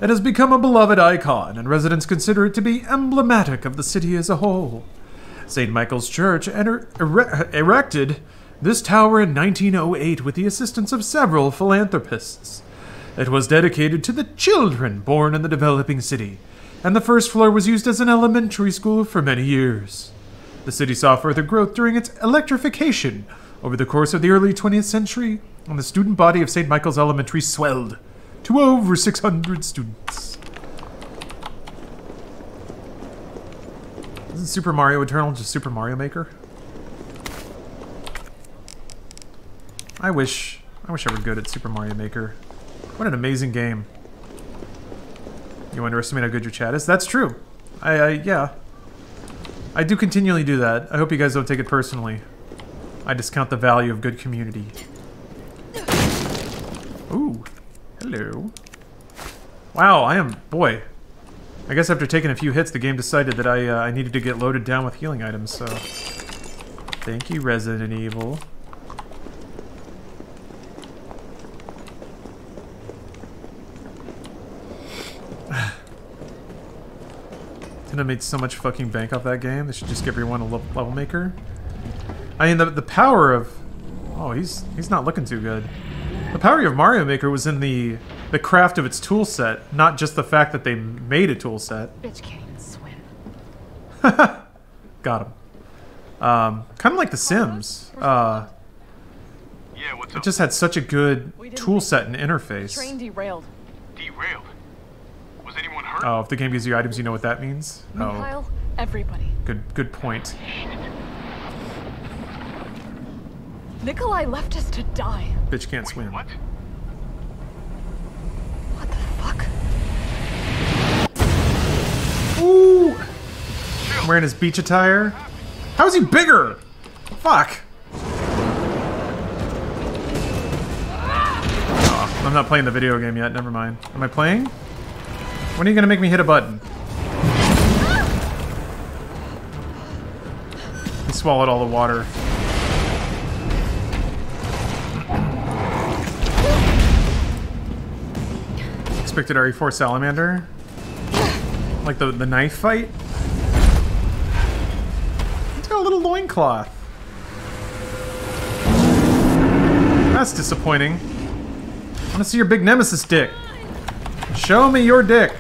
It has become a beloved icon, and residents consider it to be emblematic of the city as a whole. St. Michael's Church enter- ere- erected this tower in 1908 with the assistance of several philanthropists. It was dedicated to the children born in the developing city, and the first floor was used as an elementary school for many years. The city saw further growth during its electrification over the course of the early 20th century, and the student body of St. Michael's Elementary swelled to over 600 students. Isn't Super Mario Eternal just Super Mario Maker? I wish I wish I were good at Super Mario Maker. What an amazing game. You underestimate how good your chat is? That's true. I, I yeah. I do continually do that. I hope you guys don't take it personally. I discount the value of good community. Ooh. Hello. Wow, I am... Boy. I guess after taking a few hits, the game decided that I, uh, I needed to get loaded down with healing items, so... Thank you, Resident Evil. Nintendo made so much fucking bank off that game. They should just give everyone a level maker. I mean, the the power of oh, he's he's not looking too good. The power of Mario Maker was in the the craft of its tool set, not just the fact that they made a tool set. Bitch can't even swim. Got him. Um, kind of like The Sims. Uh, Yeah, what's it just had such a good tool set and interface. Train derailed. Derailed. Was anyone hurt? Oh, if the game gives you items, you know what that means. Oh, everybody. good good point. Nikolai left us to die. Bitch can't swim. What? What the fuck? Ooh! Wearing his beach attire. How is he bigger? Fuck. Oh, I'm not playing the video game yet. Never mind. Am I playing? When are you gonna make me hit a button? He swallowed all the water. Expected RE4 salamander. Like the, the knife fight? It's got a little loincloth. That's disappointing. I want to see your big nemesis dick. Show me your dick.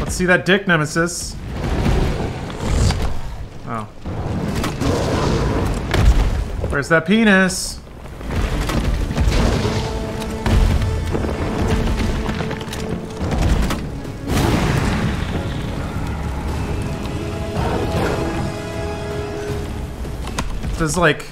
Let's see that dick, nemesis. Oh. Where's that penis? Does like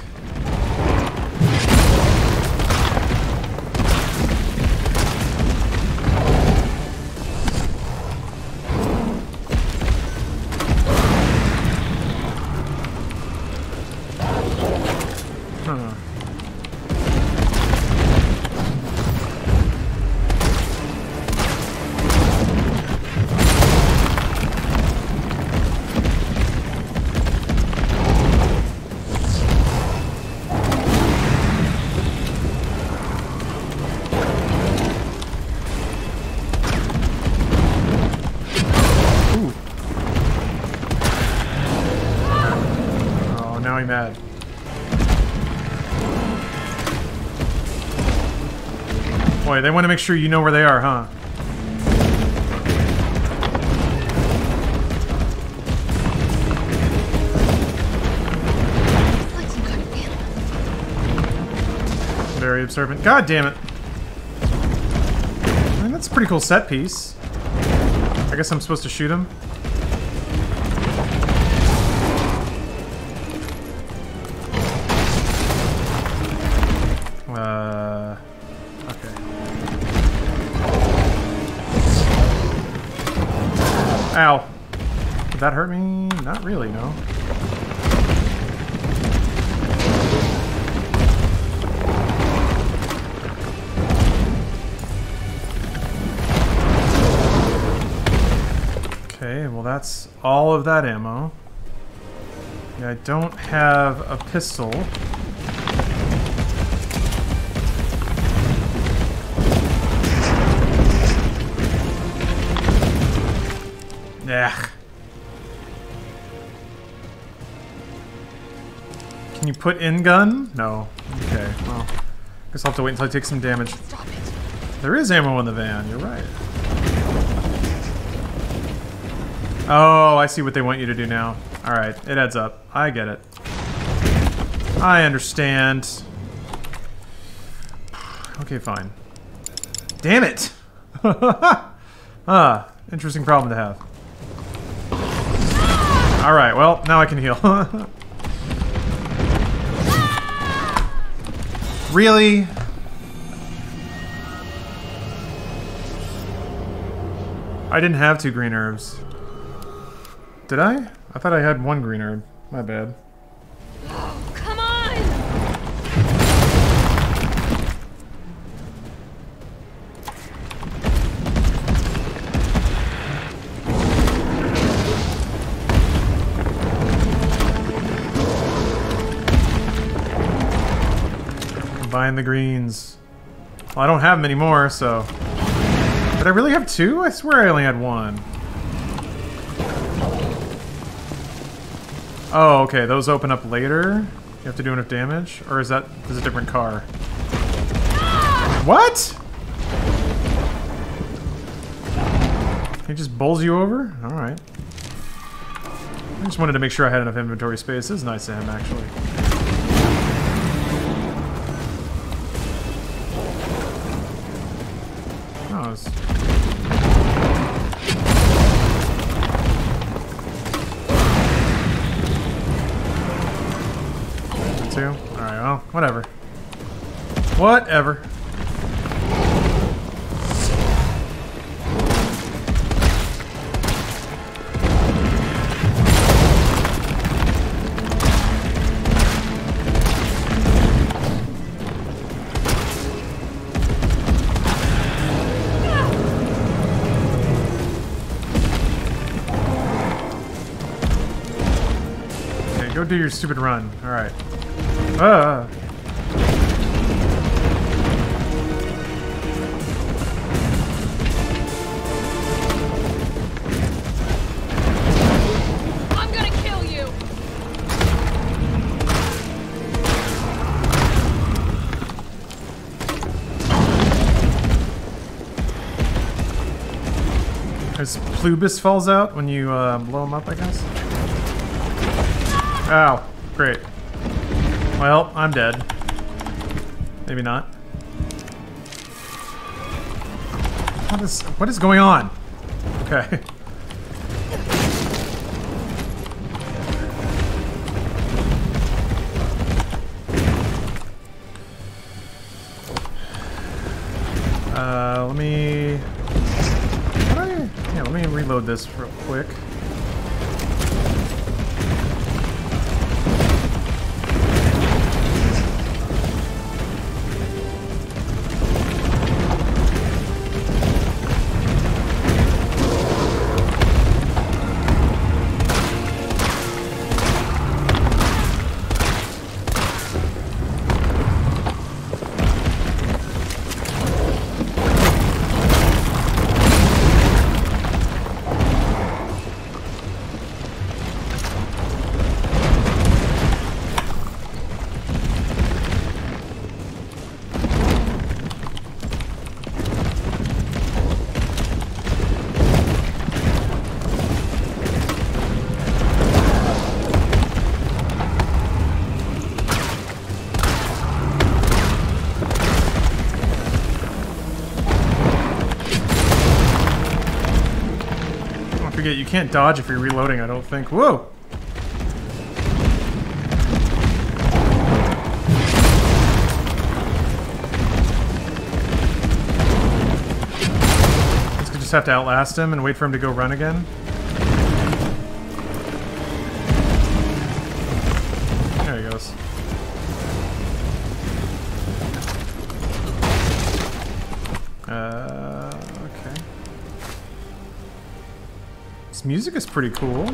want to make sure you know where they are, huh? Very observant. God damn it. I mean, that's a pretty cool set piece. I guess I'm supposed to shoot him. Hurt me? Not really, no. Okay, well that's all of that ammo. I don't have a pistol. Yeah. Can you put in gun? No. Okay, well. Guess I'll have to wait until I take some damage. There is ammo in the van, you're right. Oh, I see what they want you to do now. Alright, it adds up. I get it. I understand. Okay, fine. Damn it! ah, interesting problem to have. Alright, well, now I can heal. really? I didn't have two green herbs. Did I? I thought I had one green herb. My bad. Combine the greens. Well, I don't have them anymore, so... Did I really have two? I swear I only had one. Oh, okay. Those open up later? You have to do enough damage? Or is that that... Is a different car? What? He just bowls you over? Alright. I just wanted to make sure I had enough inventory space. This is nice of him, actually. It's... Two? Alright, well, whatever. Whatever. Go do your stupid run. Alright. I'm gonna kill you! His plubis falls out when you uh, blow him up, I guess. Ow. Great. Well, I'm dead. Maybe not. What is what is going on? Okay. Uh, let me. I- Yeah, let me reload this real quick. Forget, you can't dodge if you're reloading, I don't think. Whoa! We just have to outlast him and wait for him to go run again. Music is pretty cool.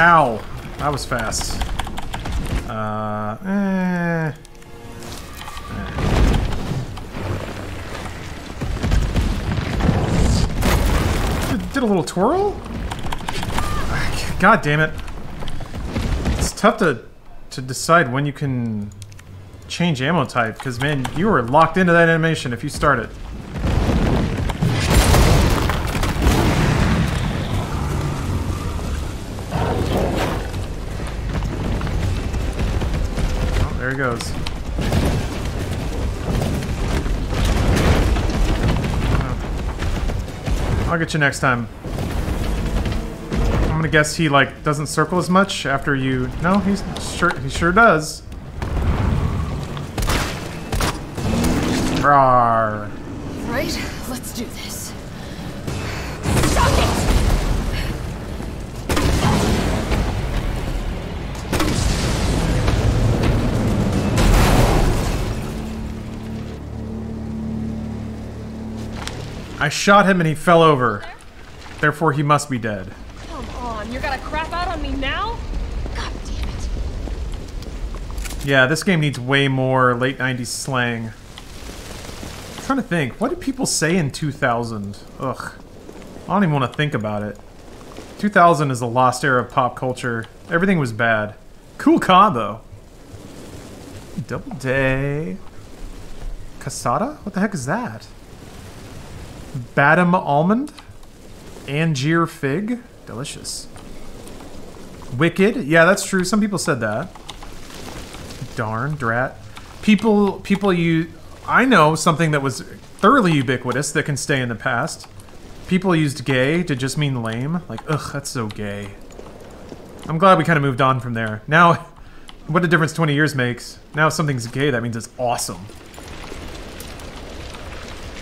Ow! That was fast. God damn it. It's tough to to decide when you can change ammo type, because man, you were locked into that animation if you start it. Oh, there he goes. I'll get you next time. I'm gonna guess he like doesn't circle as much after you. No, he's sure he sure does. Rawr. Right? Let's do this. Stop it! I shot him and he fell over. Therefore, he must be dead. On, you're gonna crap out on me now? God damn it. Yeah, this game needs way more late 90s slang. I'm trying to think. What did people say in 2000? Ugh. I don't even want to think about it. 2000 is a lost era of pop culture. Everything was bad. Cool combo. Double day. Casada? What the heck is that? Badam almond? Angier fig? Delicious. Wicked? Yeah, that's true. Some people said that. Darn, drat. People, people you... I know something that was thoroughly ubiquitous that can stay in the past. People used gay to just mean lame. Like, ugh, that's so gay. I'm glad we kind of moved on from there. Now, what a difference 20 years makes. Now if something's gay, that means it's awesome.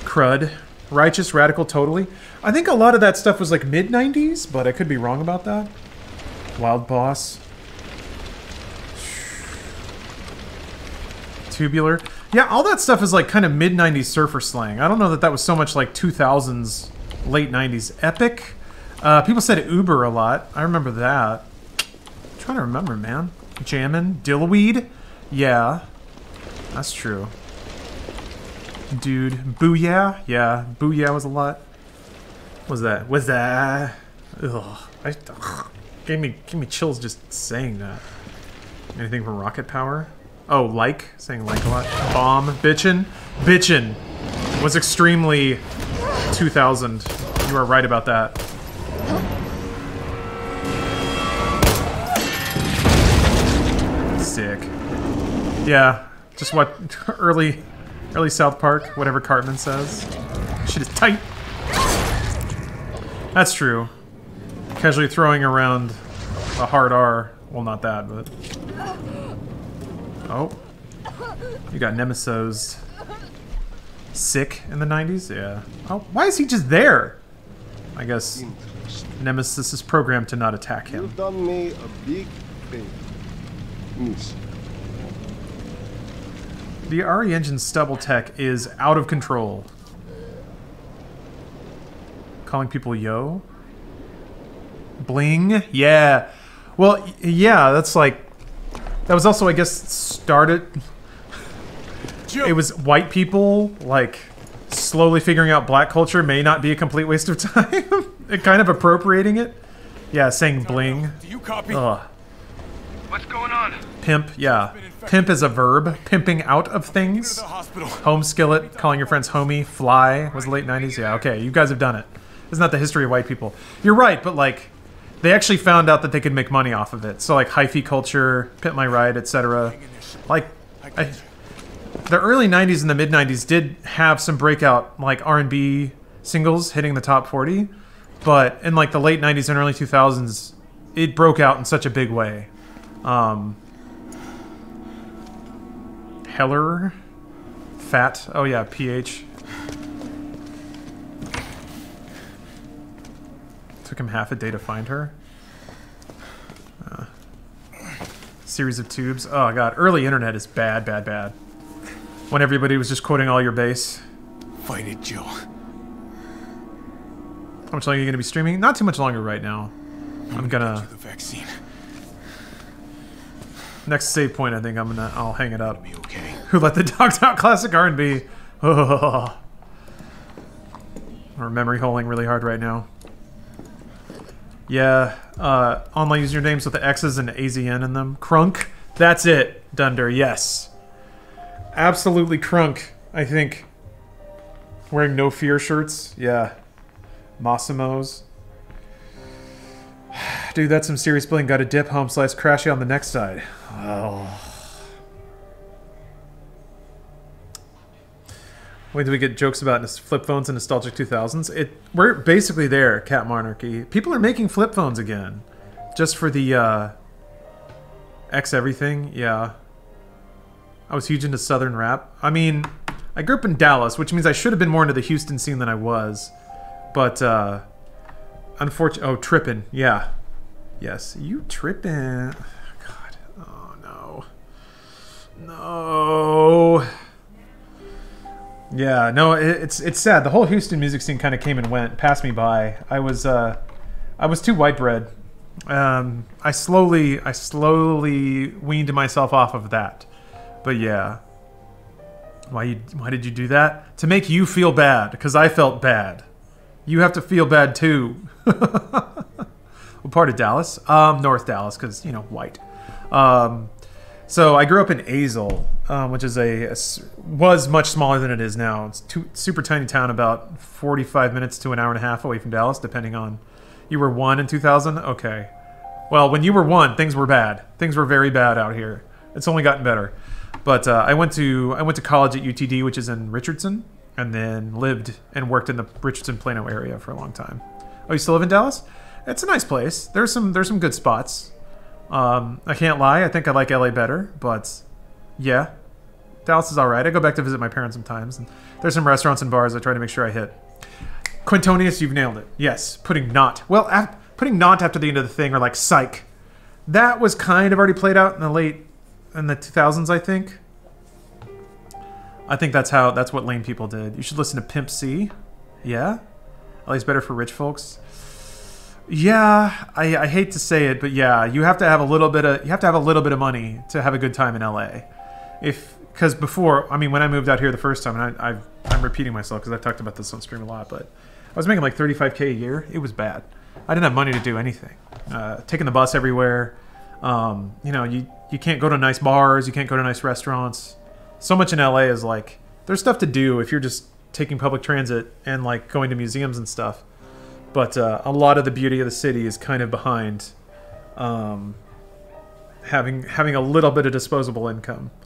Crud. Righteous, radical, totally. I think a lot of that stuff was like mid-90s, but I could be wrong about that. Wild Boss. Tubular. Yeah, all that stuff is like kind of mid-90s surfer slang. I don't know that that was so much like 2000s, late 90s. Epic. Uh, people said Uber a lot. I remember that. I'm trying to remember, man. Jammin'. Dillweed. Yeah. That's true. Dude. Booyah. Yeah. Booyah was a lot. What was that? Was that? Ugh. I, ugh. Gave me, gave me chills just saying that. Anything from Rocket Power? Oh, like? Saying like a lot. Bomb. Bitchin'. Bitchin' was extremely 2000. You are right about that. Sick. Yeah, just what early, early South Park, whatever Cartman says. Shit is tight. That's true. Casually throwing around a hard R. Well, not that, but. Oh. You got Nemesis. Sick in the 90s? Yeah. Oh, why is he just there? I guess Nemesis is programmed to not attack him. You've done me a big favor. Miss. The RE Engine stubble tech is out of control. Calling people yo? Bling? Yeah. Well, yeah, that's like. That was also, I guess, started. It was white people, like, slowly figuring out black culture may not be a complete waste of time. and kind of appropriating it. Yeah, saying bling. Do you copy? Ugh. What's going on? Pimp, yeah. Pimp is a verb. Pimping out of things. Home skillet, calling your friends homie, fly was the late 90s. Yeah, okay, you guys have done it. Isn't that the history of white people? You're right, but like, they actually found out that they could make money off of it. So like hyphy culture, Pimp My Ride, etc. Like, I, the early 90s and the mid 90s did have some breakout like R&B singles hitting the top 40, but in like the late 90s and early 2000s, it broke out in such a big way. Um, Heller, Fat. Oh yeah, PH. Took him half a day to find her. Uh, series of tubes. Oh god, early internet is bad, bad, bad. When everybody was just quoting all your base. Fight it, Jill. How much longer are you gonna be streaming? Not too much longer right now. I'm gonna The vaccine. next save point. I think I'm gonna I'll hang it up. Be okay. Who let the dogs out? Classic R&B. Oh. Or memory holing really hard right now. Yeah, uh, online usernames with the X's and AZN in them. Crunk. That's it, Dunder. Yes. Absolutely crunk, I think. Wearing no fear shirts. Yeah. Massimo's. Dude, that's some serious bling. Got a dip home slice crashy on the next side. Oh. Wait, do we get jokes about flip phones and nostalgic 2000s? It we're basically there, Cat Monarchy. People are making flip phones again, just for the uh, X everything. Yeah, I was huge into Southern rap. I mean, I grew up in Dallas, which means I should have been more into the Houston scene than I was. But uh, unfortunately, oh, tripping. Yeah, yes, you tripping. God, oh no, no. Yeah, no, it, it's it's sad. The whole Houston music scene kind of came and went, passed me by. I was uh, I was too white bread. Um, I slowly I slowly weaned myself off of that. But yeah, why you why did you do that? To make you feel bad, because I felt bad. You have to feel bad too. what part of Dallas? Um, North Dallas, because you know white. Um, so I grew up in Azle, um, which is a, a was much smaller than it is now. It's two, super tiny town, about forty-five minutes to an hour and a half away from Dallas, depending on. You were one in two thousand. Okay. Well, when you were one, things were bad. Things were very bad out here. It's only gotten better. But uh, I went to I went to college at UTD, which is in Richardson, and then lived and worked in the Richardson Plano area for a long time. Oh, you still live in Dallas? It's a nice place. There's some there's some good spots. Um, I can't lie. I think I like LA better, but yeah, Dallas is all right. I go back to visit my parents sometimes, and there's some restaurants and bars I try to make sure I hit. Quintonius, you've nailed it. Yes, putting not well, putting not after the end of the thing, or like psych. That was kind of already played out in the late in the 2000s, I think. I think that's how that's what lame people did. You should listen to Pimp C. Yeah, at least better for rich folks. Yeah, I, I hate to say it, but yeah, you have to have a little bit of you have to have a little bit of money to have a good time in LA. If because before, I mean, when I moved out here the first time, and I, I've, I'm repeating myself because I've talked about this on stream a lot, but I was making like 35k a year. It was bad. I didn't have money to do anything. Uh, taking the bus everywhere. Um, you know, you you can't go to nice bars. You can't go to nice restaurants. So much in LA is like there's stuff to do if you're just taking public transit and like going to museums and stuff but uh, a lot of the beauty of the city is kind of behind um, having having a little bit of disposable income.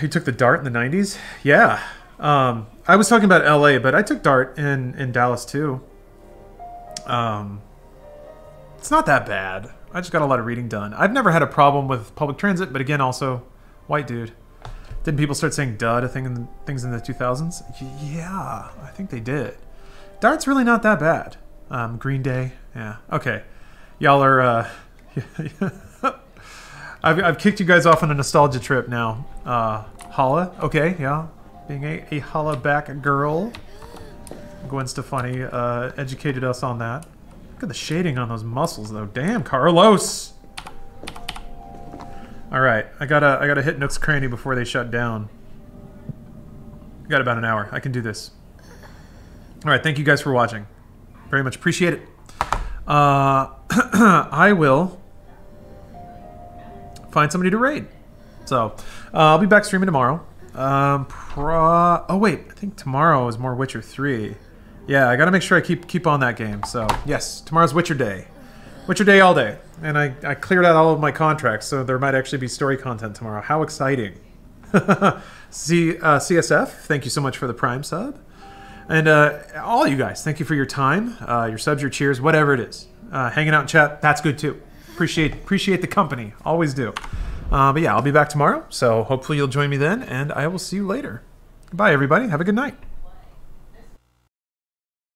You took the DART in the '90s, yeah. Um, I was talking about LA, but I took DART in in Dallas too. Um, it's not that bad. I just got a lot of reading done. I've never had a problem with public transit, but again, also white dude. Didn't people start saying "duh" to thing in, things in the 2000s? Y- Yeah, I think they did. Dart's really not that bad. Um, Green Day, yeah. Okay, y'all are. Uh, I've, I've kicked you guys off on a nostalgia trip now. Uh, Holla, okay, yeah, being a, a holla back girl. Gwen Stefani uh, educated us on that. Look at the shading on those muscles, though. Damn, Carlos. All right, I gotta I gotta hit Nook's Cranny before they shut down. Got about an hour. I can do this. All right, thank you guys for watching. Very much appreciate it. Uh, I will find somebody to raid. So uh, I'll be back streaming tomorrow. Um, pro- oh wait, I think tomorrow is more Witcher three. Yeah, I got to make sure I keep keep on that game. So yes, tomorrow's Witcher day. Witcher day all day, and I, I cleared out all of my contracts, so there might actually be story content tomorrow. How exciting! C, uh, CSF, thank you so much for the Prime sub. And uh, all you guys, thank you for your time, uh, your subs, your cheers, whatever it is. Uh, hanging out in chat, that's good too. Appreciate appreciate the company, always do. Uh, but yeah, I'll be back tomorrow, so hopefully you'll join me then, and I will see you later. Goodbye, everybody. Have a good night.